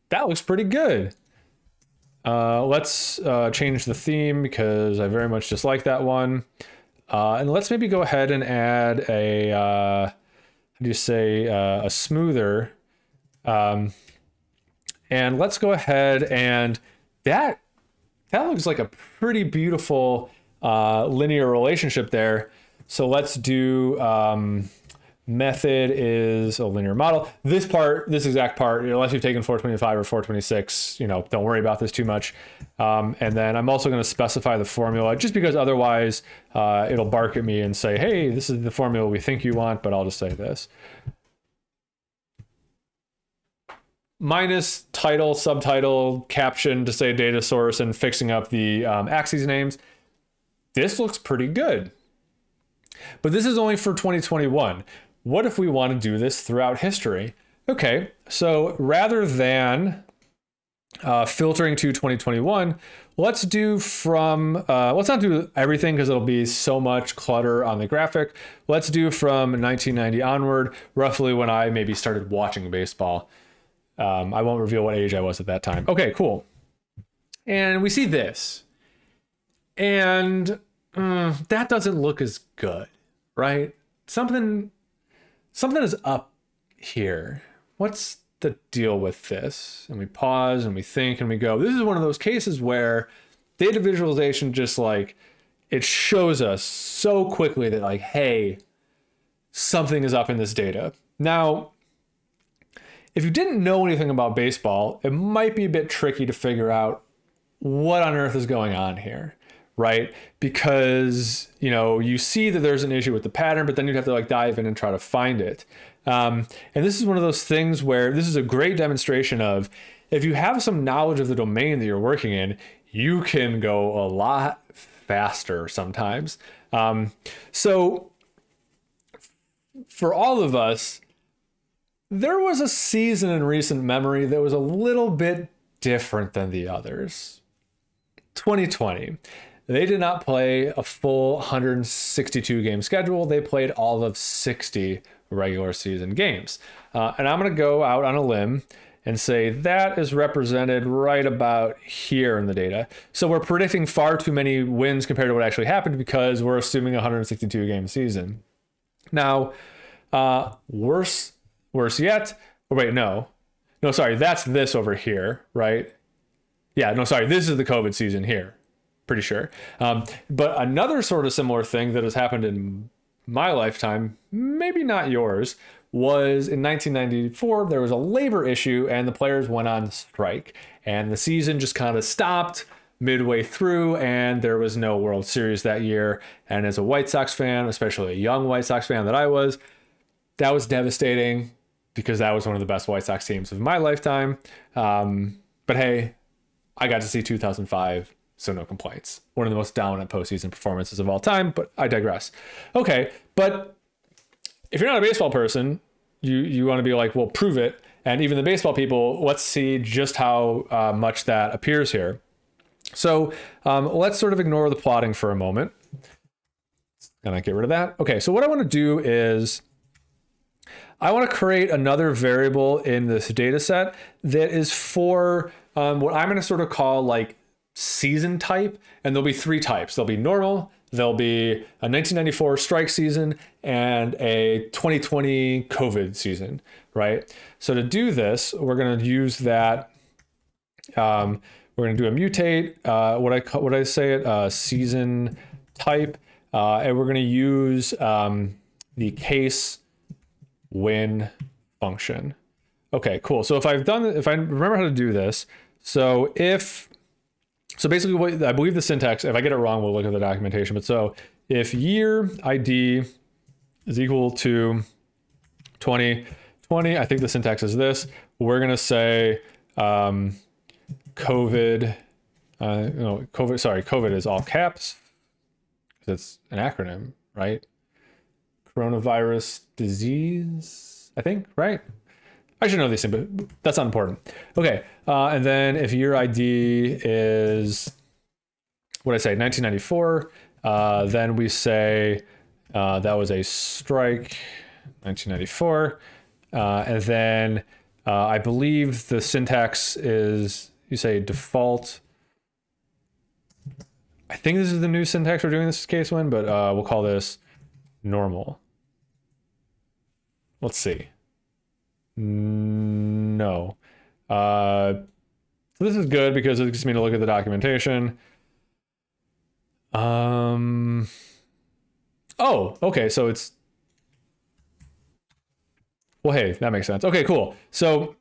that looks pretty good. Uh, let's uh, change the theme because I very much dislike that one. Uh, and let's maybe go ahead and add a, uh, how do you say, uh, a smoother. Um, and let's go ahead and that, that looks like a pretty beautiful uh, linear relationship there. So let's do, um, method is a linear model. This part, this exact part, unless you've taken 425 or 426, you know, don't worry about this too much. Um, and then I'm also going to specify the formula just because otherwise uh, it'll bark at me and say, hey, this is the formula we think you want, but I'll just say this. Minus title, subtitle, caption to say data source, and fixing up the um, axes names. This looks pretty good. But this is only for 2021 what if we want to do this throughout history? Okay, so rather than uh, filtering to 2021, let's do from, uh, let's not do everything because it'll be so much clutter on the graphic. Let's do from 1990 onward, roughly when I maybe started watching baseball. Um, I won't reveal what age I was at that time. Okay, cool. And we see this. And mm, that doesn't look as good, right? Something something is up here. What's the deal with this? And we pause and we think and we go, this is one of those cases where data visualization just like it shows us so quickly that like, hey, something is up in this data. Now, if you didn't know anything about baseball, it might be a bit tricky to figure out what on earth is going on here right? Because you know you see that there's an issue with the pattern, but then you'd have to like dive in and try to find it. Um, and this is one of those things where this is a great demonstration of if you have some knowledge of the domain that you're working in, you can go a lot faster sometimes. Um, so for all of us, there was a season in recent memory that was a little bit different than the others. 2020. They did not play a full 162 game schedule. They played all of 60 regular season games. Uh, and I'm going to go out on a limb and say that is represented right about here in the data. So we're predicting far too many wins compared to what actually happened because we're assuming a 162 game season. Now, uh, worse, worse yet. Oh, wait, no, no, sorry, that's this over here, right? Yeah, no, sorry, this is the COVID season here pretty sure. Um, but another sort of similar thing that has happened in my lifetime, maybe not yours, was in 1994 there was a labor issue and the players went on strike and the season just kind of stopped midway through and there was no World Series that year. And as a White Sox fan, especially a young White Sox fan that I was, that was devastating because that was one of the best White Sox teams of my lifetime. Um, but hey, I got to see 2005 so no complaints. One of the most dominant postseason performances of all time, but I digress. Okay, but if you're not a baseball person, you you want to be like, well, prove it. And even the baseball people, let's see just how uh, much that appears here. So um, let's sort of ignore the plotting for a moment. Gonna get rid of that. Okay, so what I want to do is I want to create another variable in this data set that is for um, what I'm going to sort of call like season type, and there'll be three types. There'll be normal, there'll be a 1994 strike season, and a 2020 COVID season, right? So to do this, we're going to use that. Um, we're going to do a mutate. Uh, what I what I say it uh, season type, uh, and we're going to use um, the case when function. Okay, cool. So if I've done, if I remember how to do this, so if so basically, what I believe the syntax, if I get it wrong, we'll look at the documentation. But so if year ID is equal to 2020, I think the syntax is this. We're going to say um, COVID Uh, know, COVID. Sorry, COVID is all caps. Because it's an acronym, right? Coronavirus disease, I think, right? I should know these things, but that's not important. Okay, uh, and then if your ID is what I say, 1994, uh, then we say uh, that was a strike, 1994, uh, and then uh, I believe the syntax is you say default. I think this is the new syntax we're doing this case when, but uh, we'll call this normal. Let's see. No. Uh, so this is good because it gets me to look at the documentation. Um. Oh, okay. So it's. Well, hey, that makes sense. Okay, cool. So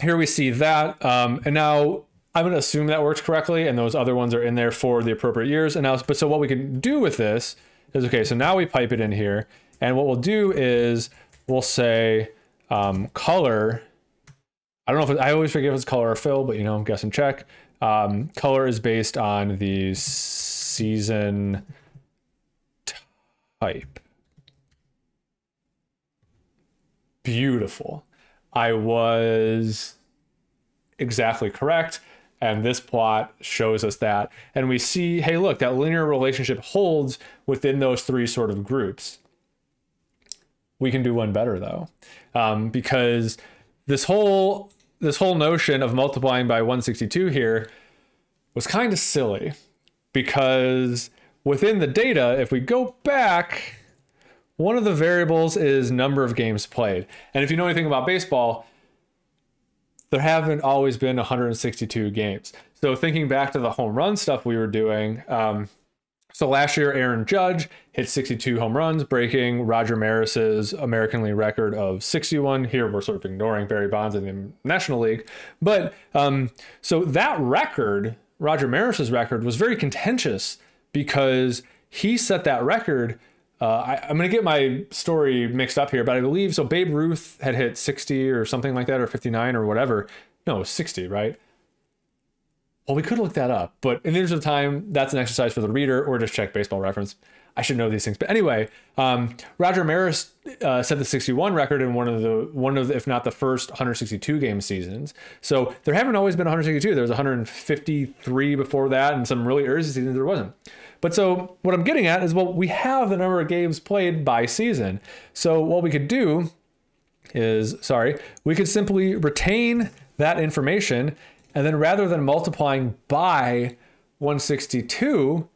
here we see that. Um, and now I'm going to assume that works correctly, and those other ones are in there for the appropriate years. And now, but so what we can do with this is okay. So now we pipe it in here, and what we'll do is we'll say um, color. I don't know if I always forget if it's color or fill, but you know, I'm guessing check. Um, color is based on the season type. Beautiful. I was exactly correct. And this plot shows us that. And we see, hey, look, that linear relationship holds within those three sort of groups. We can do one better though, um, because this whole this whole notion of multiplying by 162 here was kind of silly, because within the data, if we go back, one of the variables is number of games played. And if you know anything about baseball, there haven't always been 162 games. So thinking back to the home run stuff we were doing, um, so last year, Aaron Judge hit 62 home runs, breaking Roger Maris's American League record of 61. Here, we're sort of ignoring Barry Bonds in the National League. But um, so that record, Roger Maris's record, was very contentious because he set that record. Uh, I, am going to get my story mixed up here, but I believe so. Babe Ruth had hit 60 or something like that, or 59 or whatever. No, 60, right? Well, we could look that up, but in the interest of time, that's an exercise for the reader or just check baseball reference. I should know these things. But anyway, um, Roger Maris uh, set the 61 record in one of the one of the, if not the first 162 game seasons. So there haven't always been 162. There was 153 before that, and some really early seasons there wasn't. But so what I'm getting at is well, we have the number of games played by season. So what we could do is sorry, we could simply retain that information and then rather than multiplying by 162,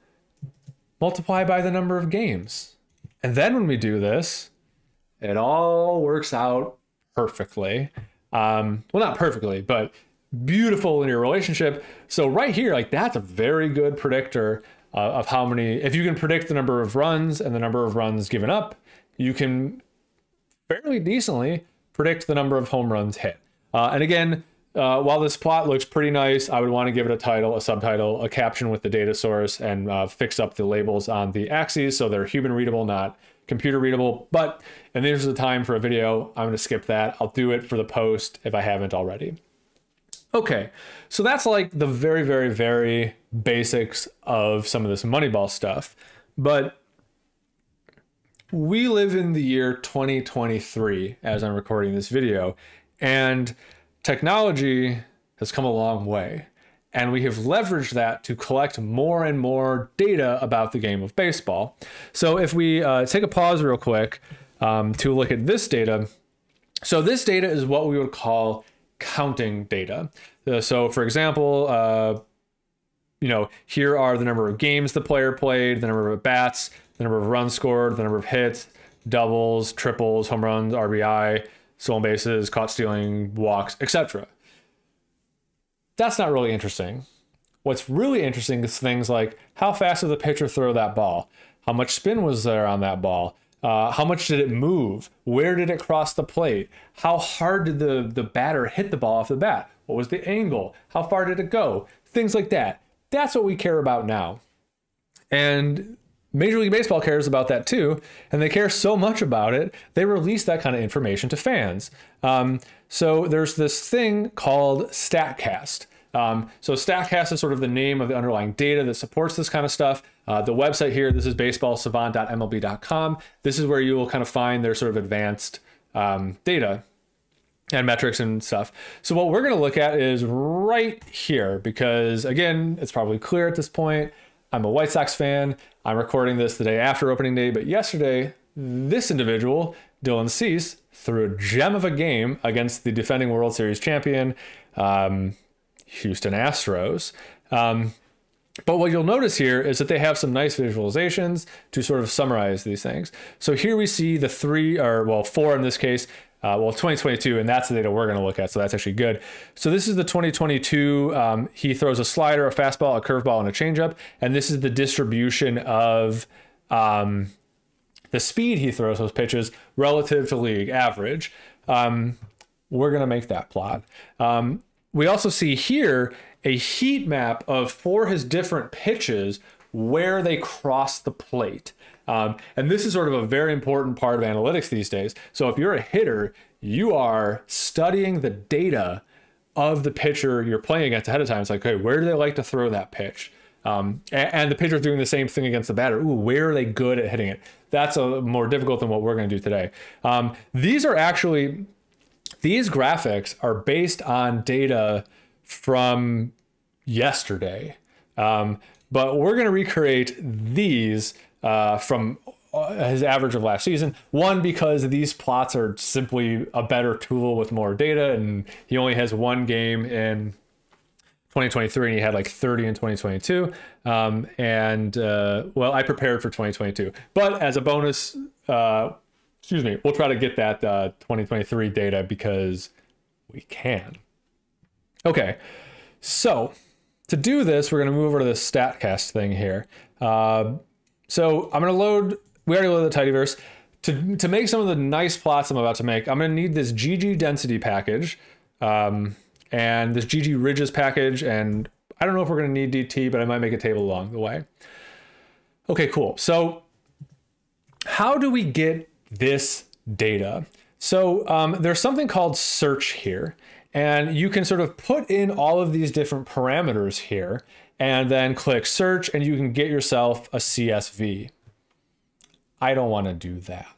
multiply by the number of games. And then when we do this, it all works out perfectly. Um, well, not perfectly, but beautiful linear relationship. So right here, like that's a very good predictor uh, of how many. If you can predict the number of runs and the number of runs given up, you can fairly decently predict the number of home runs hit. Uh, and again, uh, while this plot looks pretty nice, I would want to give it a title, a subtitle, a caption with the data source, and uh, fix up the labels on the axes so they're human readable, not computer readable. But and there's the time for a video. I'm going to skip that. I'll do it for the post if I haven't already. Okay, so that's like the very, very, very basics of some of this Moneyball stuff. But we live in the year 2023 as I'm recording this video, and technology has come a long way. And we have leveraged that to collect more and more data about the game of baseball. So if we uh, take a pause real quick um, to look at this data, so this data is what we would call counting data. Uh, so for example, uh, you know, here are the number of games the player played, the number of bats, the number of runs scored, the number of hits, doubles, triples, home runs, RBI, stolen bases, caught stealing, walks, etc. That's not really interesting. What's really interesting is things like how fast did the pitcher throw that ball? How much spin was there on that ball? Uh, how much did it move? Where did it cross the plate? How hard did the, the batter hit the ball off the bat? What was the angle? How far did it go? Things like that. That's what we care about now. And Major League Baseball cares about that too, and they care so much about it, they release that kind of information to fans. Um, so there's this thing called StatCast. Um, so StatCast is sort of the name of the underlying data that supports this kind of stuff. Uh, the website here, this is baseballsavant.mlb.com. This is where you will kind of find their sort of advanced um, data and metrics and stuff. So what we're going to look at is right here because again, it's probably clear at this point. I'm a White Sox fan. I'm recording this the day after opening day, but yesterday, this individual, Dylan Cease, threw a gem of a game against the defending World Series champion, um, Houston Astros. Um, but what you'll notice here is that they have some nice visualizations to sort of summarize these things. So here we see the three, or well, four in this case, uh, well, 2022, and that's the data we're going to look at. So that's actually good. So this is the 2022. Um, he throws a slider, a fastball, a curveball, and a changeup. And this is the distribution of um, the speed he throws those pitches relative to league average. Um, we're going to make that plot. Um, we also see here a heat map of for his different pitches where they cross the plate. Um, and this is sort of a very important part of analytics these days. So if you're a hitter, you are studying the data of the pitcher you're playing against ahead of time. It's like, okay, where do they like to throw that pitch? Um, and, and, the pitcher's doing the same thing against the batter. Ooh, where are they good at hitting it? That's a more difficult than what we're going to do today. Um, these are actually these graphics are based on data from yesterday, um, but we're going to recreate these uh, from uh, his average of last season. One, because these plots are simply a better tool with more data, and he only has one game in 2023 and he had like 30 in 2022 um, and uh, well i prepared for 2022 but as a bonus uh, excuse me we'll try to get that uh, 2023 data because we can. Okay so to do this we're going to move over to the statcast thing here. Uh, so I'm going to load, we already loaded the tidyverse. To, to make some of the nice plots I'm about to make, I'm going to need this ggdensity package um, and this ggridges package. And I don't know if we're going to need DT, but I might make a table along the way. Okay, cool. So how do we get this data? So um, there's something called search here. And you can sort of put in all of these different parameters here and then click search and you can get yourself a CSV. I don't want to do that.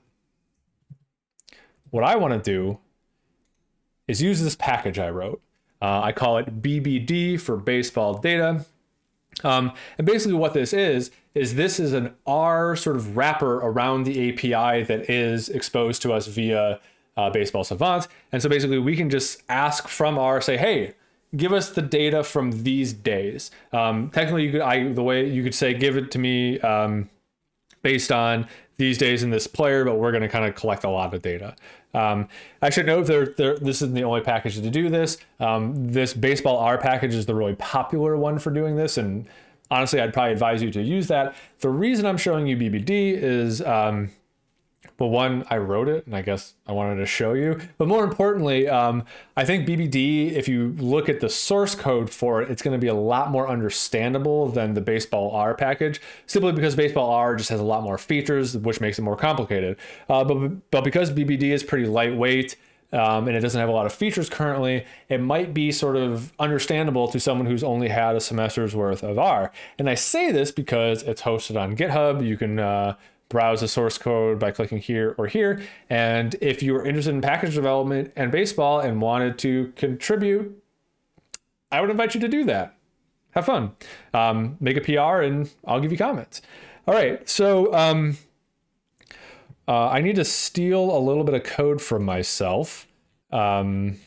What I want to do is use this package I wrote. Uh, I call it BBD for baseball data. Um, and basically what this is, is this is an R sort of wrapper around the API that is exposed to us via uh, Baseball Savant. And so basically we can just ask from R, say, hey, give us the data from these days. Um, technically, you could I the way you could say give it to me um, based on these days in this player, but we're going to kind of collect a lot of data. Um, I should note there, this isn't the only package to do this. Um, this baseballr package is the really popular one for doing this, and honestly, I'd probably advise you to use that. The reason I'm showing you BBD is um, but one, I wrote it, and I guess I wanted to show you. But more importantly, um, I think BBD, if you look at the source code for it, it's going to be a lot more understandable than the baseballr package, simply because baseballr just has a lot more features, which makes it more complicated. Uh, but, but because BBD is pretty lightweight, um, and it doesn't have a lot of features currently, it might be sort of understandable to someone who's only had a semester's worth of R. And I say this because it's hosted on GitHub. You can uh, browse the source code by clicking here or here. And if you are interested in package development and baseball and wanted to contribute, I would invite you to do that. Have fun. Um, make a PR and I'll give you comments. All right. So um, uh, I need to steal a little bit of code from myself. Um,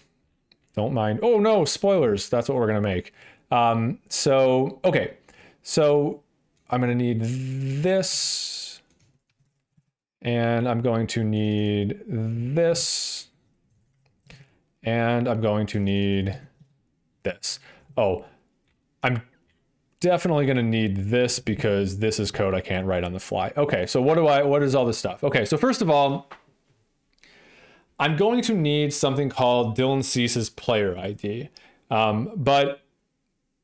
don't mind. Oh, no, spoilers. That's what we're going to make. Um, so, okay. So I'm going to need this and I'm going to need this. And I'm going to need this. Oh, I'm definitely going to need this because this is code I can't write on the fly. Okay, so what do I, what is all this stuff? Okay, so first of all, I'm going to need something called Dylan Cease's player ID. Um, but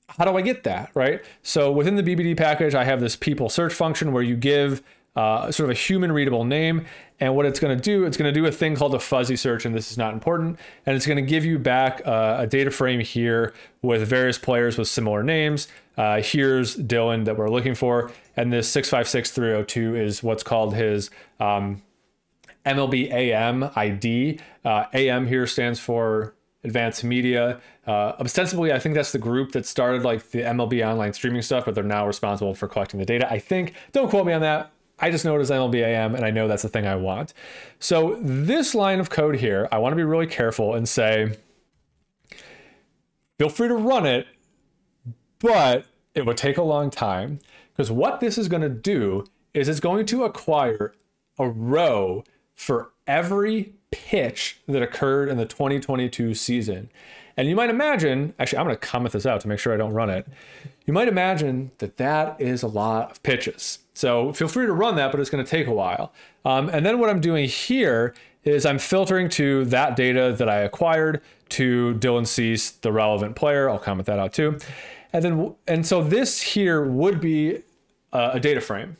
how do I get that, right? So within the BBD package, I have this people search function where you give uh, sort of a human readable name. And what it's going to do, it's going to do a thing called a fuzzy search, and this is not important. And it's going to give you back uh, a data frame here with various players with similar names. Uh, here's Dylan that we're looking for, and this 656302 is what's called his um, MLB AM ID. Uh, AM here stands for Advanced Media. Uh, ostensibly, I think that's the group that started like the MLB online streaming stuff, but they're now responsible for collecting the data. I think. Don't quote me on that. I just know it as MLB AM, and I know that's the thing I want. So this line of code here, I want to be really careful and say, feel free to run it, but it would take a long time because what this is going to do is it's going to acquire a row for every pitch that occurred in the 2022 season. And you might imagine, actually, I'm going to comment this out to make sure I don't run it. You might imagine that that is a lot of pitches. So feel free to run that, but it's going to take a while. Um, and then what I'm doing here is I'm filtering to that data that I acquired to Dylan Cease, the relevant player. I'll comment that out too. And then, and so this here would be a, a data frame.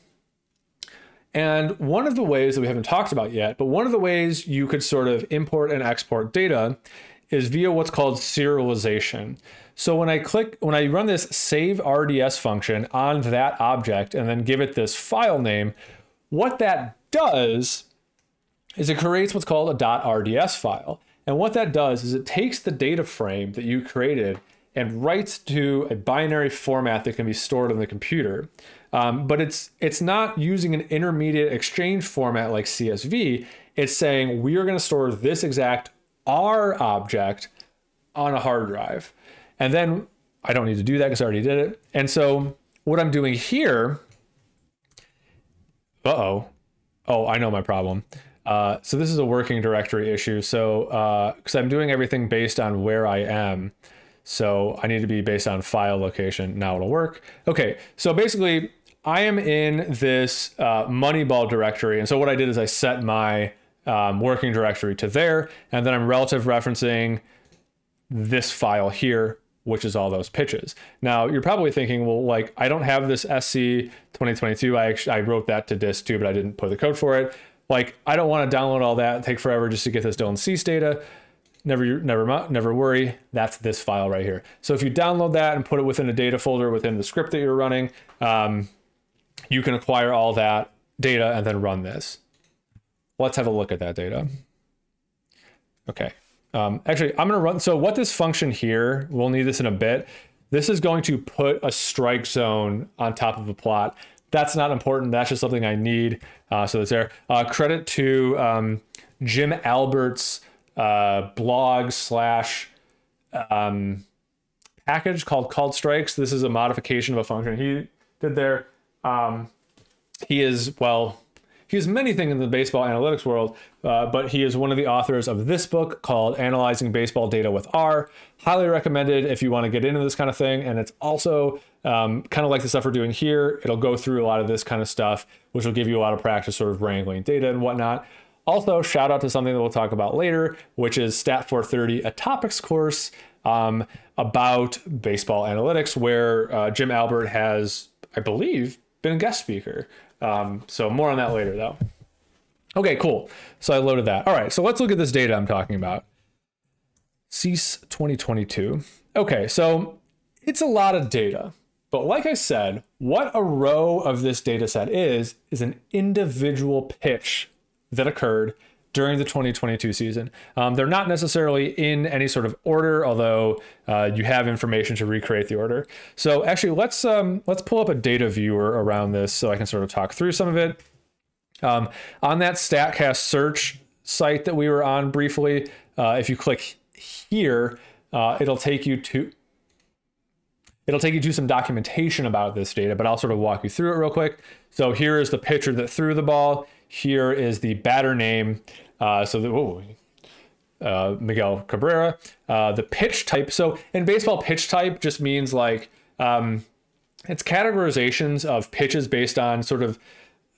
And one of the ways that we haven't talked about yet, but one of the ways you could sort of import and export data is via what's called serialization. So when I click, when I run this save RDS function on that object and then give it this file name, what that does is it creates what's called a .rds file. And what that does is it takes the data frame that you created and writes to a binary format that can be stored on the computer. Um, but it's it's not using an intermediate exchange format like CSV. It's saying we are going to store this exact R object on a hard drive. And then I don't need to do that because I already did it. And so what I'm doing here, uh-oh. Oh, I know my problem. Uh, so this is a working directory issue. So because uh, I'm doing everything based on where I am. So I need to be based on file location. Now it'll work. Okay, so basically I am in this uh, Moneyball directory. And so what I did is I set my um, working directory to there, and then I'm relative referencing this file here, which is all those pitches. Now you're probably thinking, well, like I don't have this SC 2022. I actually, I wrote that to disk too, but I didn't put the code for it. Like I don't want to download all that, take forever just to get this Dylan Cease data. Never, never, never worry. That's this file right here. So if you download that and put it within a data folder within the script that you're running, um, you can acquire all that data and then run this. Let's have a look at that data. Okay. Um, actually, I'm going to run. So what this function here, we'll need this in a bit. This is going to put a strike zone on top of a plot. That's not important. That's just something I need. Uh, so it's there. Uh, credit to um, Jim Albert's uh, blog slash um, package called called strikes. This is a modification of a function he did there. Um, he is, well, he has many things in the baseball analytics world, uh, but he is one of the authors of this book called Analyzing Baseball Data with R. Highly recommended if you want to get into this kind of thing. And it's also um, kind of like the stuff we're doing here. It'll go through a lot of this kind of stuff, which will give you a lot of practice sort of wrangling data and whatnot. Also, shout out to something that we'll talk about later, which is Stat 430, a topics course um, about baseball analytics, where uh, Jim Albert has, I believe, been a guest speaker. Um, so more on that later though. Okay, cool. So I loaded that. All right, so let's look at this data I'm talking about. Cease 2022. Okay, so it's a lot of data. But like I said, what a row of this data set is, is an individual pitch that occurred during the 2022 season. Um, they're not necessarily in any sort of order, although uh, you have information to recreate the order. So actually, let's um, let's pull up a data viewer around this so I can sort of talk through some of it. Um, on that Statcast search site that we were on briefly, uh, if you click here, uh, it'll take you to it'll take you to some documentation about this data, but I'll sort of walk you through it real quick. So here is the pitcher that threw the ball. Here is the batter name. Uh, so the, oh, uh, Miguel Cabrera. Uh, the pitch type. So in baseball, pitch type just means like um, it's categorizations of pitches based on sort of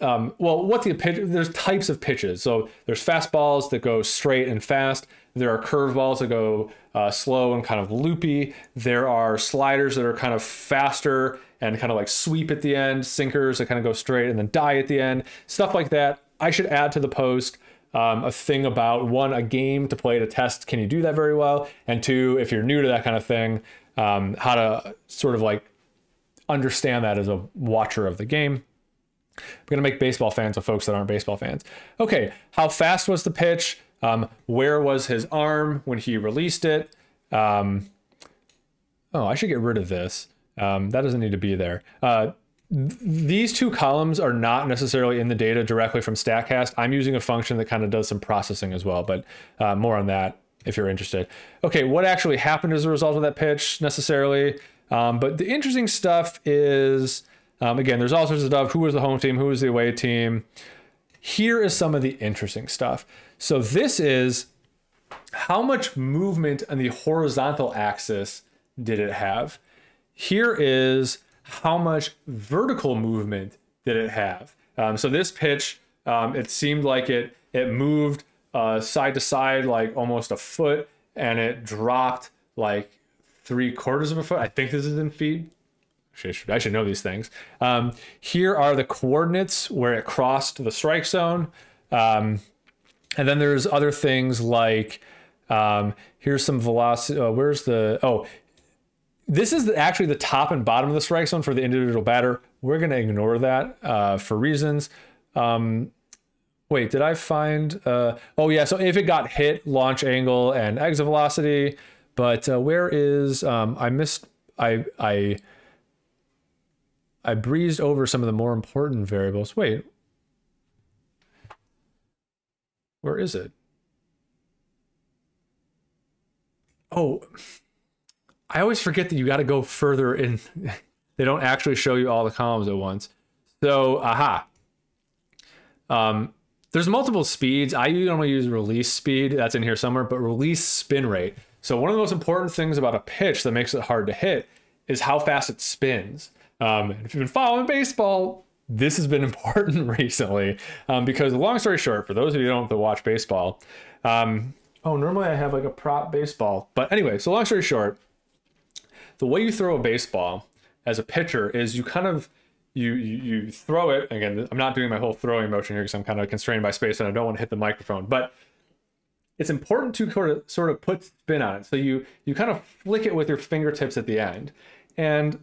um, well, what the pitch? There's types of pitches. So there's fastballs that go straight and fast. There are curveballs that go uh, slow and kind of loopy. There are sliders that are kind of faster and kind of like sweep at the end, sinkers that kind of go straight and then die at the end, stuff like that. I should add to the post um, a thing about one, a game to play to test can you do that very well? And two, if you're new to that kind of thing, um, how to sort of like understand that as a watcher of the game. I'm going to make baseball fans of folks that aren't baseball fans. Okay, how fast was the pitch? Um, where was his arm when he released it? Um, oh, I should get rid of this. Um, that doesn't need to be there. Uh, th- these two columns are not necessarily in the data directly from StatCast. I'm using a function that kind of does some processing as well, but uh, more on that if you're interested. Okay, what actually happened as a result of that pitch necessarily? Um, but the interesting stuff is, um, again, there's all sorts of stuff. Who was the home team? Who was the away team? Here is some of the interesting stuff. So this is how much movement on the horizontal axis did it have? Here is how much vertical movement did it have? Um, so this pitch, um, it seemed like it it moved uh, side to side like almost a foot, and it dropped like three quarters of a foot. I think this is in feet. I should, know these things. Um, here are the coordinates where it crossed the strike zone. Um, and then there's other things like um, here's some velocity. Uh, where's the oh? This is the, actually the top and bottom of the strike zone for the individual batter. We're going to ignore that uh, for reasons. Um, wait, did I find? Uh, oh yeah, so if it got hit, launch angle and exit velocity. But uh, where is um, I missed I I I breezed over some of the more important variables. Wait, where is it? Oh, I always forget that you got to go further in. (laughs) they don't actually show you all the columns at once. So, aha. Um, there's multiple speeds. I normally use release speed. That's in here somewhere, but release spin rate. So one of the most important things about a pitch that makes it hard to hit is how fast it spins. Um, if you've been following baseball, this has been (laughs) important recently um, because long story short, for those of you who don't watch baseball, um, oh, normally I have like a prop baseball, but anyway, so long story short, the way you throw a baseball as a pitcher is you kind of you, you you throw it again. I'm not doing my whole throwing motion here because I'm kind of constrained by space and I don't want to hit the microphone, but it's important to sort of sort of put spin on it. So you you kind of flick it with your fingertips at the end. And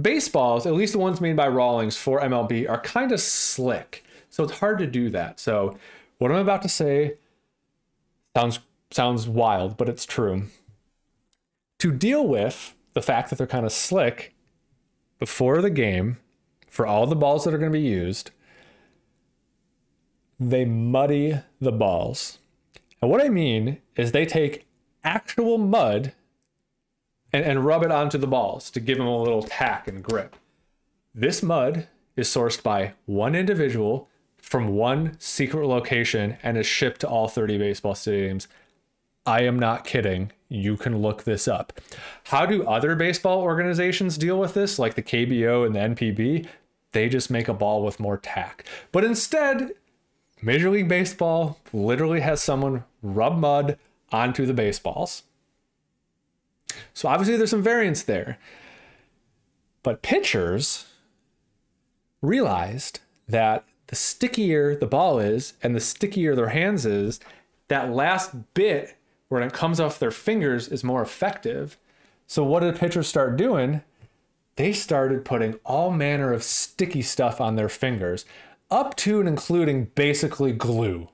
baseballs, at least the ones made by Rawlings for MLB, are kind of slick. So it's hard to do that. So what I'm about to say sounds sounds wild, but it's true. To deal with the fact that they're kind of slick before the game for all the balls that are going to be used, they muddy the balls. And what I mean is they take actual mud and, and rub it onto the balls to give them a little tack and grip. This mud is sourced by one individual from one secret location and is shipped to all 30 baseball stadiums. I am not kidding. You can look this up. How do other baseball organizations deal with this, like the KBO and the NPB? They just make a ball with more tack. But instead, Major League Baseball literally has someone rub mud onto the baseballs. So obviously there's some variance there. But pitchers realized that the stickier the ball is and the stickier their hands is, that last bit when it comes off their fingers is more effective. So what did pitchers start doing? They started putting all manner of sticky stuff on their fingers up to and including basically glue.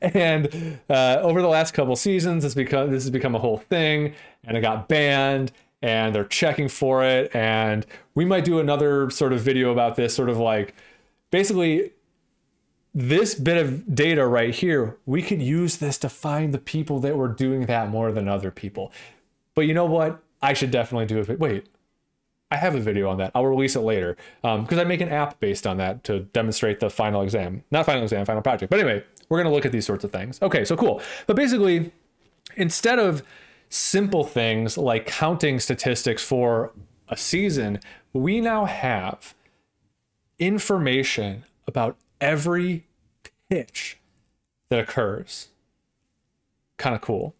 And uh, over the last couple seasons, it's become this has become a whole thing, and it got banned, and they're checking for it. And we might do another sort of video about this, sort of like basically this bit of data right here. We could use this to find the people that were doing that more than other people. But you know what? I should definitely do it. Wait, I have a video on that. I'll release it later because um, I make an app based on that to demonstrate the final exam. Not final exam, final project. But anyway, we're going to look at these sorts of things. Okay, so cool. But basically, instead of simple things like counting statistics for a season, we now have information about every pitch that occurs. kind of cool.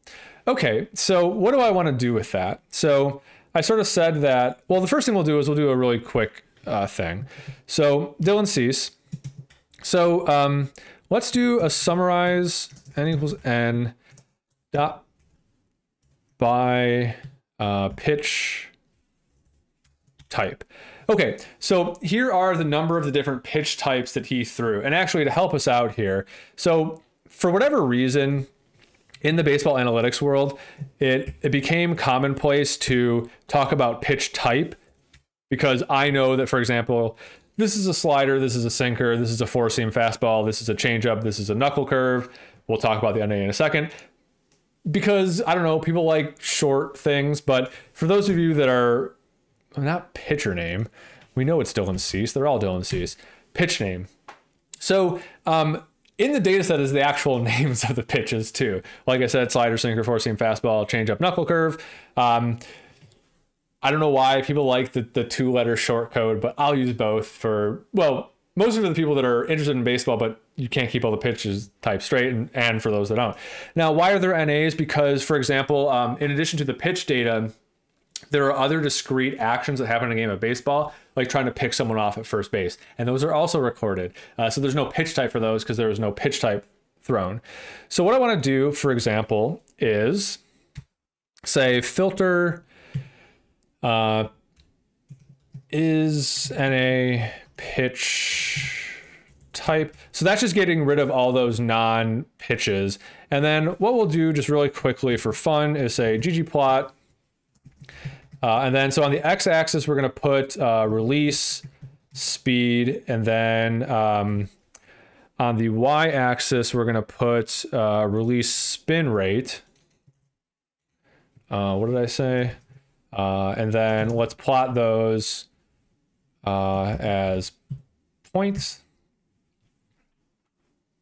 Okay, so what do I want to do with that? So I sort of said that, well, the first thing we'll do is we'll do a really quick uh, thing. So Dylan Cease. So um, let's do a summarize n equals n dot by uh, pitch type. Okay, so here are the number of the different pitch types that he threw. And actually to help us out here, so for whatever reason, in the baseball analytics world, it, it became commonplace to talk about pitch type because I know that, for example, this is a slider, this is a sinker, this is a four seam fastball, this is a changeup, this is a knuckle curve. We'll talk about the NA in a second. Because I don't know, people like short things, but for those of you that are not pitcher name, we know it's Dylan Cease. They're all Dylan Cease. Pitch name. So um, in the data set is the actual (laughs) names of the pitches too. Like I said, slider, sinker, four seam fastball, changeup, knuckle curve. Um, I don't know why people like the, the two letter short code, but I'll use both for, well, mostly for the people that are interested in baseball, but you can't keep all the pitches typed straight, and, and for those that don't. Now, why are there NAs? Because, for example, um, in addition to the pitch data, there are other discrete actions that happen in a game of baseball, like trying to pick someone off at first base, and those are also recorded. Uh, so there's no pitch type for those because there was no pitch type thrown. So what I want to do, for example, is say filter uh, is NA pitch type. So that's just getting rid of all those non pitches. And then what we'll do just really quickly for fun is say ggplot. Uh, and then so on the x axis, we're going to put uh, release speed. And then um, on the y axis, we're going to put uh, release spin rate. Uh, what did I say? Uh, and then let's plot those uh, as points.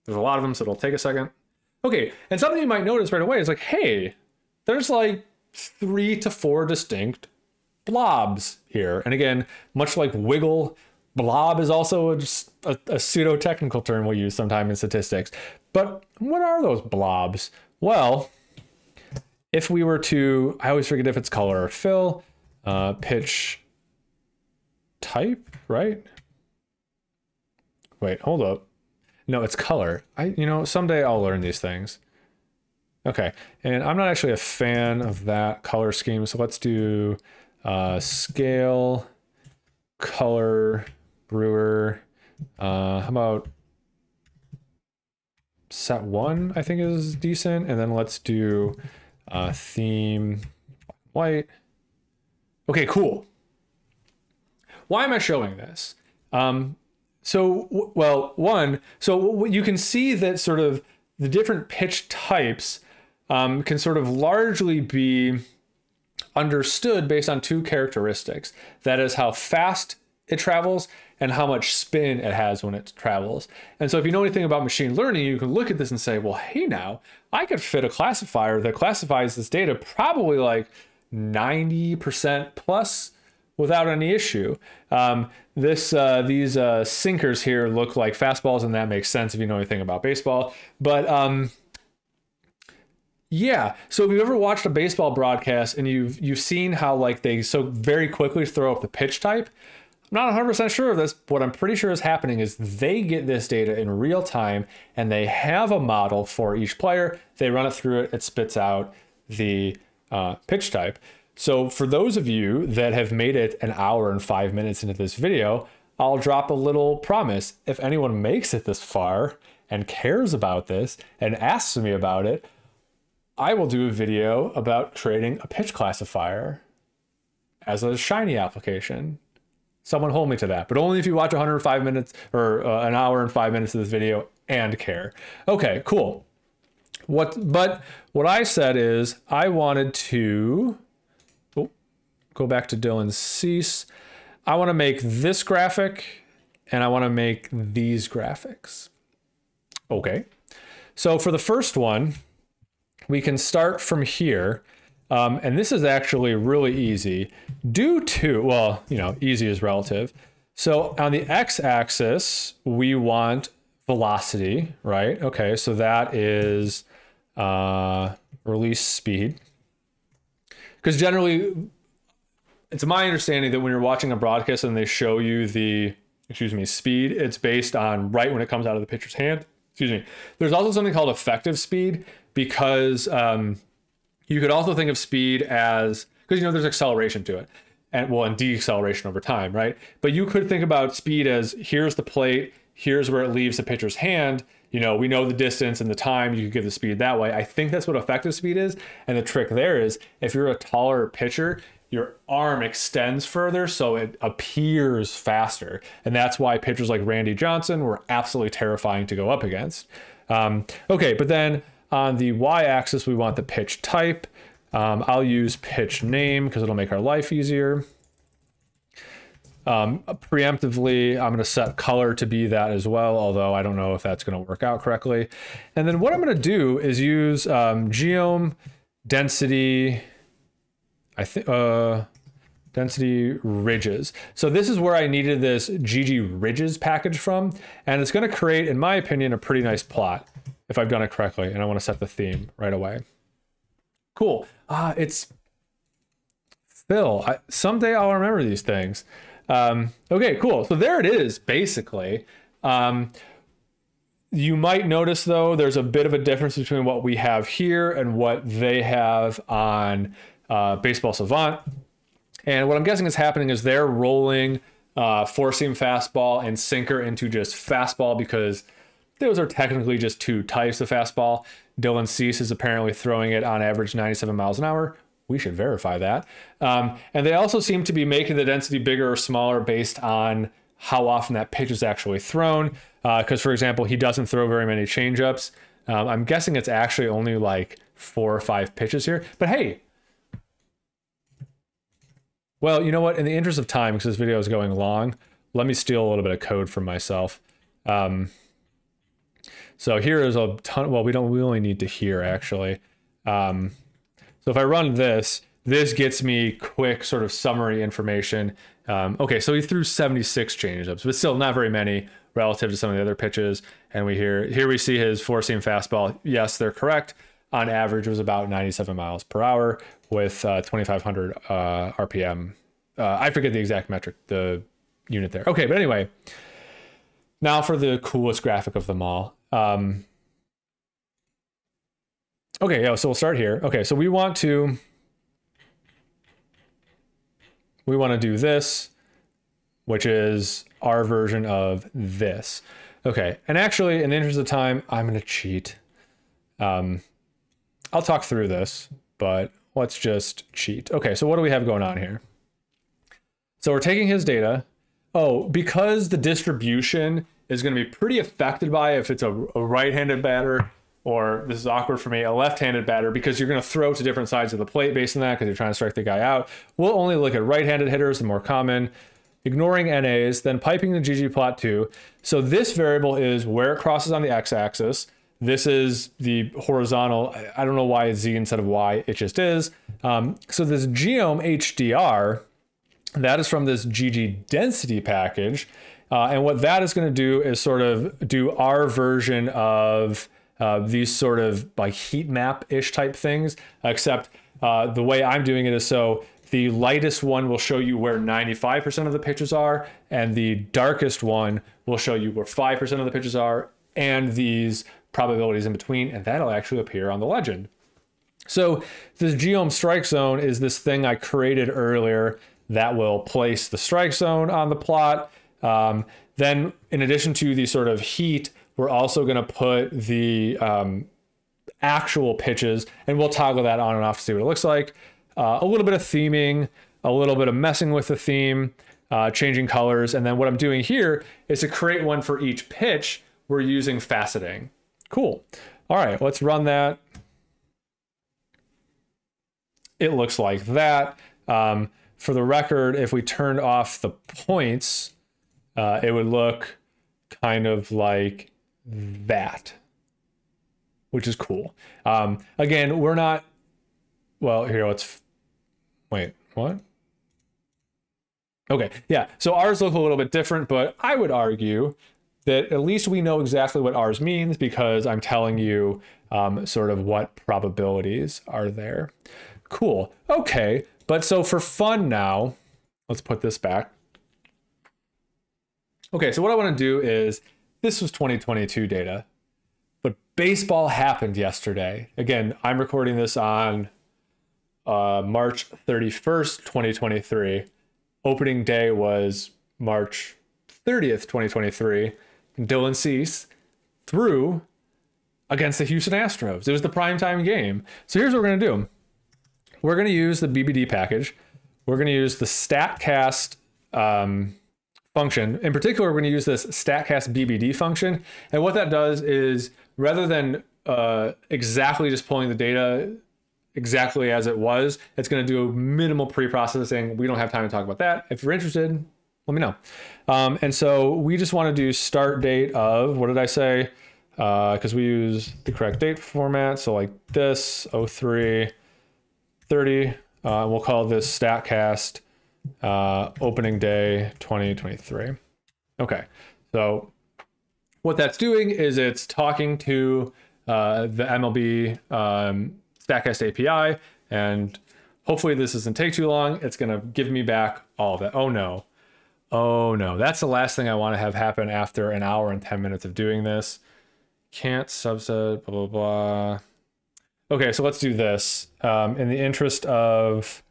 There's a lot of them, so it'll take a second. Okay, and something you might notice right away is like, hey, there's like three to four distinct blobs here. And again, much like wiggle, blob is also a, a, a pseudo technical term we use sometime in statistics. But what are those blobs? Well, if we were to, I always forget if it's color or fill, uh, pitch type, right? Wait, hold up. No, it's color. I, you know, someday I'll learn these things. Okay, and I'm not actually a fan of that color scheme, so let's do uh, scale, color, brewer. Uh, how about set one, I think is decent. And then let's do uh, theme white. Okay, cool. Why am I showing this? Um, so, well, one, so you can see that sort of the different pitch types um, can sort of largely be understood based on two characteristics. That is how fast it travels and how much spin it has when it travels. And so if you know anything about machine learning, you can look at this and say, well, hey now, I could fit a classifier that classifies this data probably like 90% plus without any issue. Um, this uh, these uh, sinkers here look like fastballs, and that makes sense if you know anything about baseball. But um, yeah, so if you've ever watched a baseball broadcast and you've you've seen how like they so very quickly throw up the pitch type, I'm not 100% sure of this. But what I'm pretty sure is happening is they get this data in real time and they have a model for each player. They run it through it, it spits out the uh, pitch type. So for those of you that have made it an hour and five minutes into this video, I'll drop a little promise. If anyone makes it this far and cares about this and asks me about it, I will do a video about creating a pitch classifier as a Shiny application. Someone hold me to that, but only if you watch 105 minutes or uh, an hour and five minutes of this video and care. Okay, cool. What, but what I said is I wanted to go back to Dylan Cease. I want to make this graphic and I want to make these graphics. Okay. So for the first one, we can start from here. Um, and this is actually really easy. Due to, well, you know, easy is relative. So on the x-axis, we want velocity, right? Okay, so that is uh, release speed. Because generally, it's my understanding that when you're watching a broadcast and they show you the, excuse me, speed, it's based on right when it comes out of the pitcher's hand. Excuse me. There's also something called effective speed because um, you could also think of speed as, because you know there's acceleration to it and well and deceleration over time right? But you could think about speed as here's the plate here's where it leaves the pitcher's hand. You know we know the distance and the time you could give the speed that way. I think that's what effective speed is and the trick there is if you're a taller pitcher your arm extends further so it appears faster and that's why pitchers like randy johnson were absolutely terrifying to go up against. Um, okay but then on the y-axis we want the pitch type um, I'll use pitch name because it'll make our life easier. Um, preemptively, I'm going to set color to be that as well, although I don't know if that's going to work out correctly. And then what I'm going to do is use um, geom density, I think, uh, density ridges. So this is where I needed this ggridges package from, and it's going to create, in my opinion, a pretty nice plot if I've done it correctly, and I want to set the theme right away. Cool. Ah, it's fill. I, someday I'll remember these things. Um, okay, cool. So there it is, basically. Um, you might notice, though, there's a bit of a difference between what we have here and what they have on uh, Baseball Savant. And what I'm guessing is happening is they're rolling uh, four seam fastball and sinker into just fastball because those are technically just two types of fastball. Dylan Cease is apparently throwing it on average 97 miles an hour. We should verify that. Um, and they also seem to be making the density bigger or smaller based on how often that pitch is actually thrown. Because, uh, for example, he doesn't throw very many changeups. Um, I'm guessing it's actually only like four or five pitches here. But hey, well, you know what? In the interest of time, because this video is going long, let me steal a little bit of code from myself. Um, so here is a ton. Well, we don't. We only need to hear actually. Um, so if I run this, this gets me quick sort of summary information. Um, okay, so he threw 76 changeups, but still not very many relative to some of the other pitches. And we hear here we see his four seam fastball. Yes, they're correct. On average, was about 97 miles per hour with uh, 2,500 uh, RPM. Uh, I forget the exact metric, the unit there. Okay, but anyway, now for the coolest graphic of them all. Um, okay, yeah, so we'll start here. Okay, so we want to we want to do this, which is our version of this. Okay, and actually, in the interest of time, I'm going to cheat. Um, I'll talk through this, but let's just cheat. Okay, so what do we have going on here? So we're taking his data. Oh, because the distribution is going to be pretty affected by if it's a, a right-handed batter or this is awkward for me, a left-handed batter because you're going to throw to different sides of the plate based on that because you're trying to strike the guy out. We'll only look at right-handed hitters, the more common, ignoring NAs, then piping the ggplot too. So this variable is where it crosses on the x-axis. This is the horizontal. I don't know why it's Z instead of Y. It just is. Um, so this geom HDR, that is from this ggdensity package. Uh, and what that is going to do is sort of do our version of uh, these sort of like heat map ish type things, except uh, the way I'm doing it is so the lightest one will show you where 95% of the pitches are, and the darkest one will show you where 5% of the pitches are, and these probabilities in between, and that'll actually appear on the legend. So this geom strike zone is this thing I created earlier that will place the strike zone on the plot um, then, in addition to the sort of heat, we're also going to put the um, actual pitches, and we'll toggle that on and off to see what it looks like. Uh, a little bit of theming, a little bit of messing with the theme, uh, changing colors, and then what I'm doing here is to create one for each pitch. We're using faceting. Cool. All right, let's run that. It looks like that. Um, for the record, if we turned off the points, uh, it would look kind of like that, which is cool. Um, again, we're not. Well, here let's wait. What? Okay, yeah. So ours look a little bit different, but I would argue that at least we know exactly what ours means because I'm telling you um, sort of what probabilities are there. Cool. Okay. But so for fun now, let's put this back. Okay, so what I want to do is this was 2022 data, but baseball happened yesterday. Again, I'm recording this on uh, March 31st, 2023. Opening day was March 30th, 2023. And Dylan Cease threw against the Houston Astros. It was the primetime game. So here's what we're going to do we're going to use the BBD package. We're going to use the StatCast um, function. In particular, we're going to use this StatCast BBD function. And what that does is rather than uh, exactly just pulling the data exactly as it was, it's going to do a minimal pre-processing. We don't have time to talk about that. If you're interested, let me know. Um, and so we just want to do start date of, what did I say? Because uh, we use the correct date format. So like this, 03, 30. Uh, we'll call this StatCast uh, opening day 2023. Okay, so what that's doing is it's talking to uh, the MLB um, StatCast API, and hopefully this doesn't take too long. It's to give me back all of that. Oh no. Oh no, that's the last thing I want to have happen after an hour and 10 minutes of doing this. Can't subset, blah, blah, blah. Okay, so let's do this. Um, in the interest of,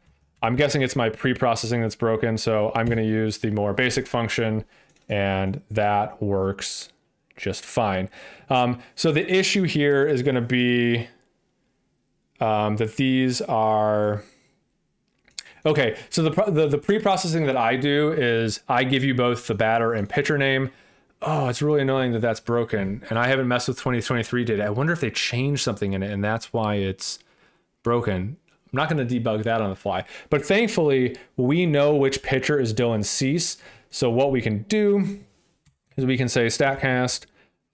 I'm guessing it's my pre-processing that's broken, so I'm going to use the more basic function, and that works just fine. Um, so the issue here is going to be um, that these are okay. So the, the the pre-processing that I do is I give you both the batter and pitcher name oh, it's really annoying that that's broken. And I haven't messed with 2023 data. I wonder if they changed something in it and that's why it's broken. I'm not going to debug that on the fly. But thankfully, we know which pitcher is Dylan Cease. So what we can do is we can say StatCast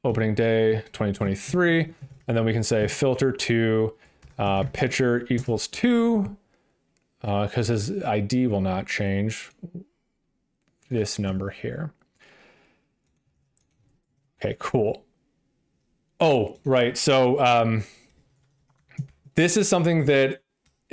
opening day 2023, and then we can say filter to uh, pitcher equals two, because uh, his ID will not change this number here. Okay, cool. Oh, right. So um, this is something that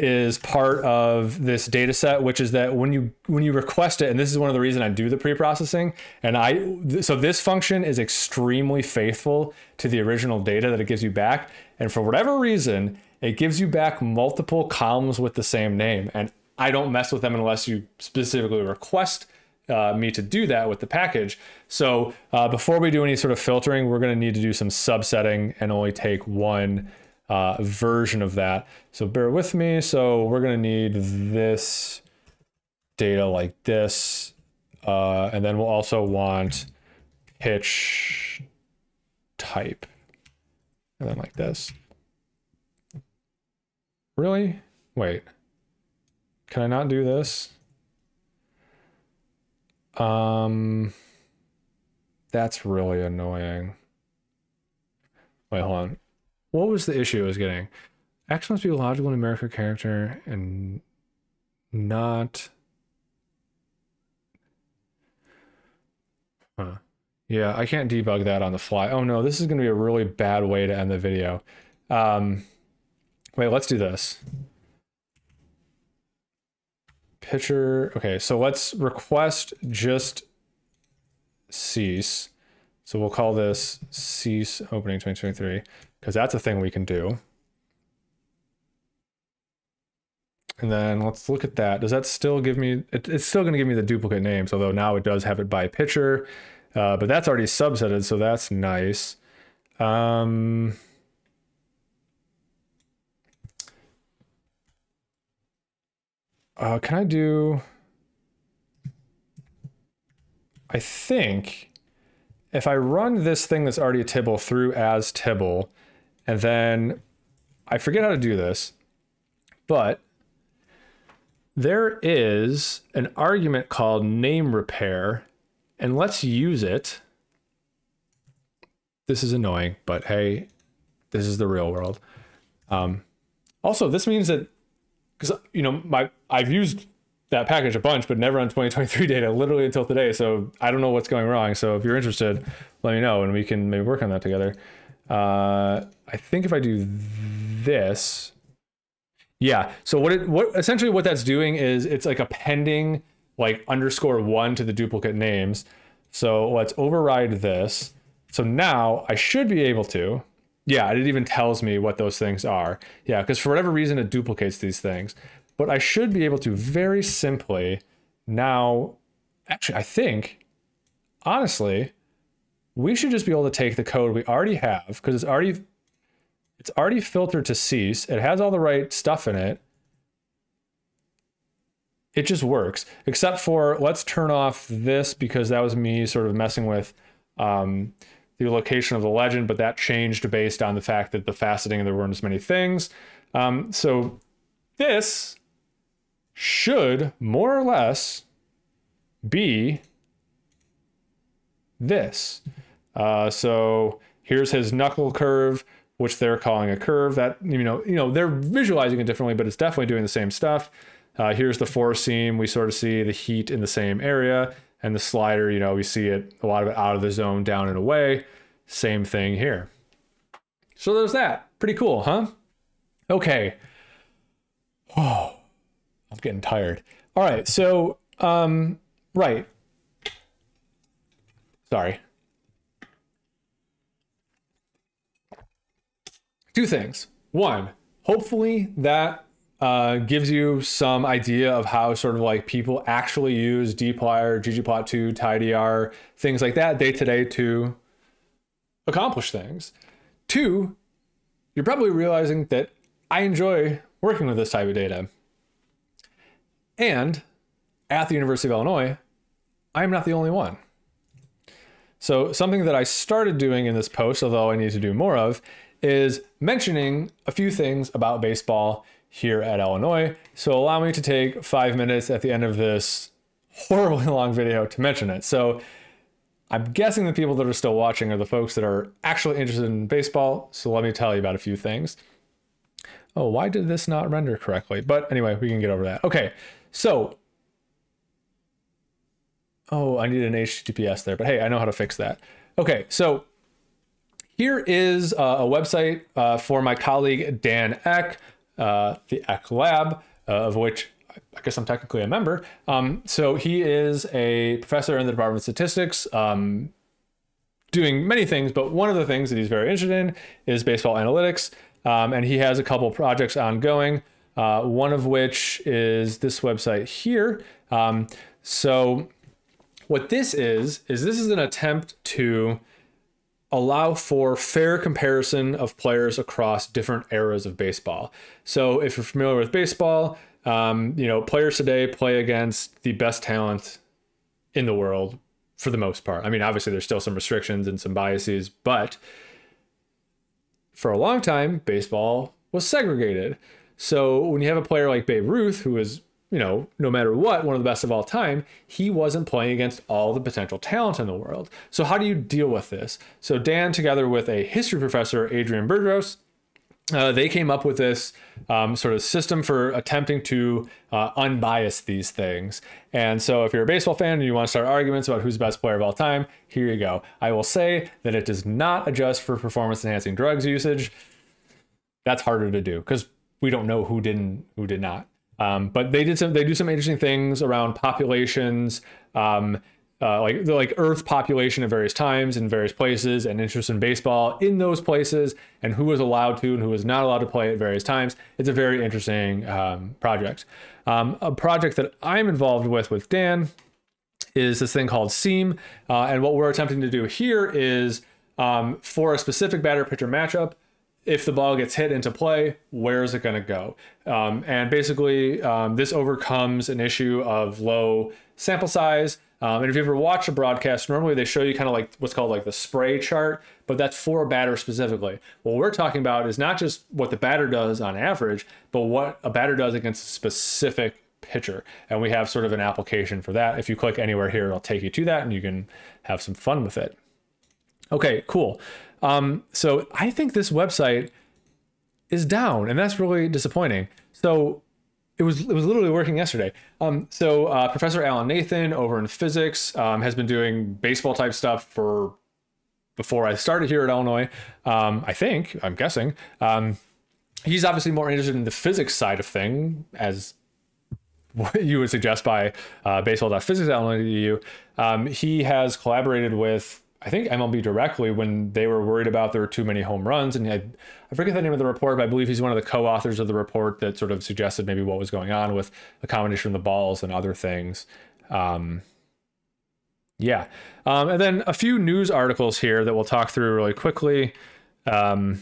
is part of this data set, which is that when you when you request it, and this is one of the reasons I do the pre-processing, and I so this function is extremely faithful to the original data that it gives you back, and for whatever reason, it gives you back multiple columns with the same name, and I don't mess with them unless you specifically request uh, me to do that with the package. So uh, before we do any sort of filtering, we're going to need to do some subsetting and only take one uh, version of that. So bear with me. So we're going to need this data like this. Uh, and then we'll also want pitch type. And then like this. Really? Wait. Can I not do this? Um, that's really annoying. Wait, hold on. What was the issue I was getting? X must be a logical numerical character and not. Huh. Yeah, I can't debug that on the fly. Oh no, this is going to be a really bad way to end the video. Um, wait, let's do this pitcher. Okay, so let's request just Cease. So we'll call this Cease opening 2023 because that's a thing we can do. And then let's look at that. Does that still give me, it, it's still going to give me the duplicate names, although now it does have it by pitcher, uh, but that's already subsetted, so that's nice. Um, Uh, can I do... I think if I run this thing that's already a Tibble through as Tibble, and then I forget how to do this, but there is an argument called name repair, and let's use it. This is annoying, but hey, this is the real world. Um, also, this means that because you know my I've used that package a bunch, but never on 2023 data, literally until today. So I don't know what's going wrong. So if you're interested, let me know and we can maybe work on that together. Uh, I think if I do this, yeah. So what it what essentially what that's doing is it's like appending like underscore one to the duplicate names. So let's override this. So now I should be able to, yeah, it even tells me what those things are. Yeah, because for whatever reason it duplicates these things. But I should be able to very simply now, actually, I think, honestly, we should just be able to take the code we already have because it's already it's already filtered to Cease. It has all the right stuff in it. It just works, except for let's turn off this because that was me sort of messing with um, the location of the legend, but that changed based on the fact that the faceting there weren't as many things. Um, so this should more or less be this. Uh, so here's his knuckle curve, which they're calling a curve. That you know, you know, they're visualizing it differently, but it's definitely doing the same stuff. Uh, here's the four seam. We sort of see the heat in the same area, and the slider. You know, we see it a lot of it out of the zone, down and away. Same thing here. So there's that. Pretty cool, huh? Okay. Oh, I'm getting tired. All right. So, um, right. Sorry. Two things. One, hopefully that uh, gives you some idea of how sort of like people actually use dplyr, ggplot2, tidyr, things like that day to day to accomplish things. Two, you're probably realizing that I enjoy working with this type of data. And at the University of Illinois, I am not the only one. So, something that I started doing in this post, although I need to do more of, is mentioning a few things about baseball here at Illinois. So, allow me to take five minutes at the end of this horribly (laughs) long video to mention it. So, I'm guessing the people that are still watching are the folks that are actually interested in baseball. So, let me tell you about a few things. Oh, why did this not render correctly? But anyway, we can get over that. Okay, so Oh, I need an HTTPS there, but hey, I know how to fix that. Okay, so here is uh, a website uh, for my colleague Dan Eck, uh, the Eck Lab, uh, of which I guess I'm technically a member. Um, so he is a professor in the Department of Statistics, um, doing many things, but one of the things that he's very interested in is baseball analytics. Um, and he has a couple projects ongoing, uh, one of which is this website here. Um, so what this is, is this is an attempt to allow for fair comparison of players across different eras of baseball. So if you're familiar with baseball, um, you know, players today play against the best talent in the world for the most part. I mean, obviously there's still some restrictions and some biases, but for a long time, baseball was segregated. So when you have a player like Babe Ruth, who is you know, no matter what, one of the best of all time, he wasn't playing against all the potential talent in the world. So, how do you deal with this? So, Dan, together with a history professor, Adrian Burgos, uh, they came up with this um, sort of system for attempting to uh, unbias these things. And so, if you're a baseball fan and you want to start arguments about who's the best player of all time, here you go. I will say that it does not adjust for performance enhancing drugs usage. That's harder to do because we don't know who didn't, who did not. Um, but they did some they do some interesting things around populations, um, uh, like the like Earth population at various times in various places, and interest in baseball in those places, and who was allowed to and who was not allowed to play at various times. It's a very interesting um, project. Um, a project that I'm involved with with Dan is this thing called SEAM, uh, and what we're attempting to do here is um, for a specific batter pitcher matchup if the ball gets hit into play, where is it going to go? Um, and basically, um, this overcomes an issue of low sample size. Um, and if you ever watch a broadcast, normally they show you kind of like what's called like the spray chart, but that's for a batter specifically. What we're talking about is not just what the batter does on average, but what a batter does against a specific pitcher. And we have sort of an application for that. If you click anywhere here, it'll take you to that and you can have some fun with it. Okay, cool. Um, so I think this website is down, and that's really disappointing. So it was it was literally working yesterday. Um, so uh, Professor Alan Nathan over in physics um, has been doing baseball type stuff for before I started here at Illinois. Um, I think I'm guessing. Um, he's obviously more interested in the physics side of thing, as what you would suggest by uh, baseball.physics. Um, he has collaborated with I think MLB directly when they were worried about there were too many home runs. And I, I forget the name of the report, but I believe he's one of the co-authors of the report that sort of suggested maybe what was going on with a combination of the balls and other things. Um, yeah. Um, and then a few news articles here that we'll talk through really quickly um,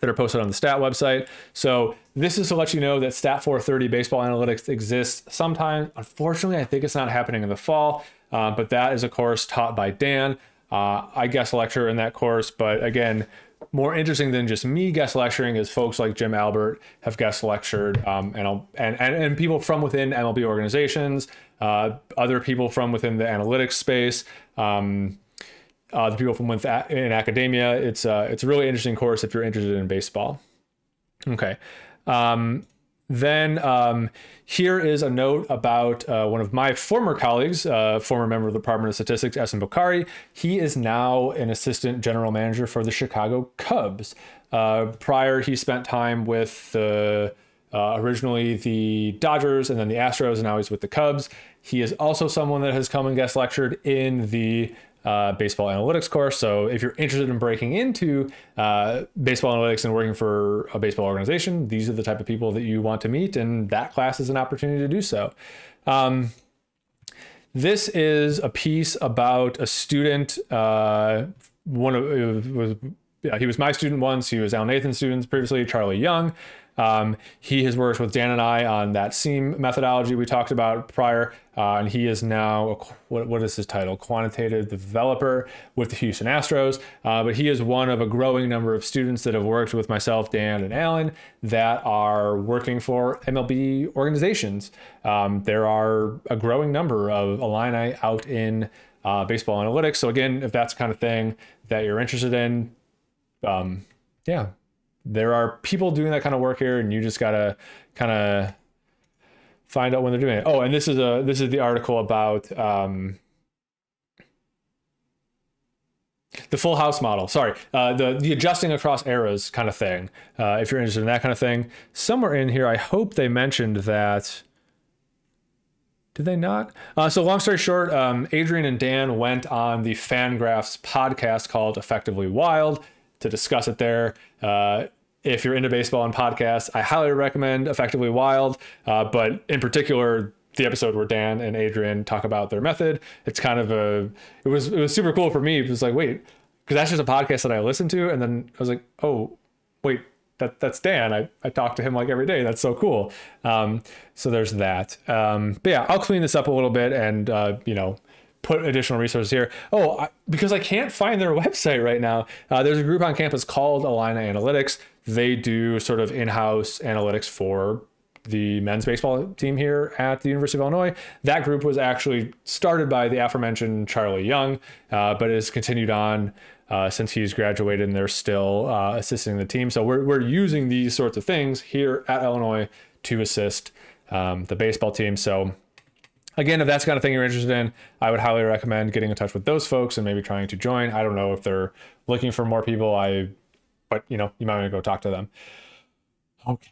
that are posted on the stat website. So this is to let you know that Stat 430 baseball analytics exists sometime. Unfortunately, I think it's not happening in the fall, uh, but that is of course taught by Dan. Uh, I guest lecture in that course, but again, more interesting than just me guest lecturing is folks like Jim Albert have guest lectured, um, and, and, and and people from within MLB organizations, uh, other people from within the analytics space, um, uh, the people from within in academia. It's uh, it's a really interesting course if you're interested in baseball. Okay. Um, then um, here is a note about uh, one of my former colleagues, uh, former member of the Department of Statistics, Ehsan Bokhari. He is now an assistant general manager for the Chicago Cubs. Uh, prior, he spent time with uh, originally the Dodgers and then the Astros, and now he's with the Cubs. He is also someone that has come and guest lectured in the uh, baseball analytics course. So if you're interested in breaking into uh, baseball analytics and working for a baseball organization, these are the type of people that you want to meet, and that class is an opportunity to do so. Um, this is a piece about a student. Uh, one of was yeah, he was my student once. He was Al Nathan's student previously, Charlie Young. Um, he has worked with Dan and I on that SEAM methodology we talked about prior, uh, and he is now a, what, what is his title? Quantitative developer with the Houston Astros. Uh, but he is one of a growing number of students that have worked with myself, Dan, and Alan that are working for MLB organizations. Um, there are a growing number of Illini out in uh, baseball analytics. So again, if that's the kind of thing that you're interested in, um, yeah, there are people doing that kind of work here, and you just gotta kind of find out when they're doing it. Oh, and this is a this is the article about um, the full house model. Sorry, uh, the the adjusting across eras kind of thing. Uh, if you're interested in that kind of thing, somewhere in here, I hope they mentioned that. Did they not? Uh, so long story short, um, Adrian and Dan went on the Fangraphs podcast called "Effectively Wild" to discuss it there. Uh, if you're into baseball and podcasts, I highly recommend Effectively Wild. Uh, but in particular, the episode where Dan and Adrian talk about their method, it's kind of a it was it was super cool for me. It was like, wait, because that's just a podcast that I listened to, and then I was like, oh, wait, that that's Dan. I, I talk to him like every day. That's so cool. Um, so there's that. Um, but yeah, I'll clean this up a little bit and uh, you know put additional resources here. Oh, I, because I can't find their (laughs) website right now. Uh, there's a group on campus called Illini Analytics. They do sort of in-house analytics for the men's baseball team here at the University of Illinois. That group was actually started by the aforementioned Charlie Young, uh, but has continued on uh, since he's graduated and they're still uh, assisting the team. So we're, we're using these sorts of things here at Illinois to assist um, the baseball team. So again, if that's kind of thing you're interested in, I would highly recommend getting in touch with those folks and maybe trying to join. I don't know if they're looking for more people. I, but you know, you might want to go talk to them. Okay.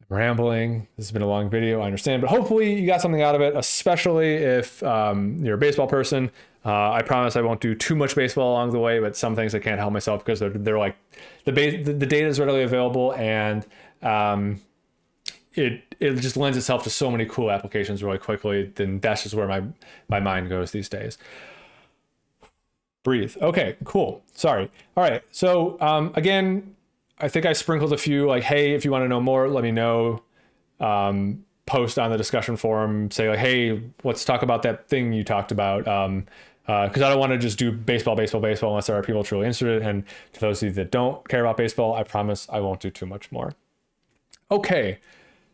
I'm rambling. This has been a long video. I understand, but hopefully you got something out of it, especially if um, you're a baseball person. Uh, I promise I won't do too much baseball along the way, but some things I can't help myself because they're, they're like the, the, the data is readily available and um, it it just lends itself to so many cool applications really quickly. Then that's just where my my mind goes these days. Breathe. Okay, cool. Sorry. All right. So um, again, I think I sprinkled a few like, hey, if you want to know more, let me know. Um, post on the discussion forum, say like, hey, let's talk about that thing you talked about. Um, because uh, I don't want to just do baseball, baseball, baseball unless there are people truly interested. And to those of you that don't care about baseball, I promise I won't do too much more. Okay.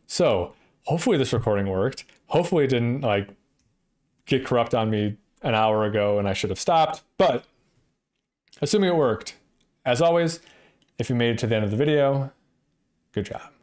So hopefully this recording worked. Hopefully it didn't like get corrupt on me an hour ago and I should have stopped. But assuming it worked, as always, if you made it to the end of the video, good job.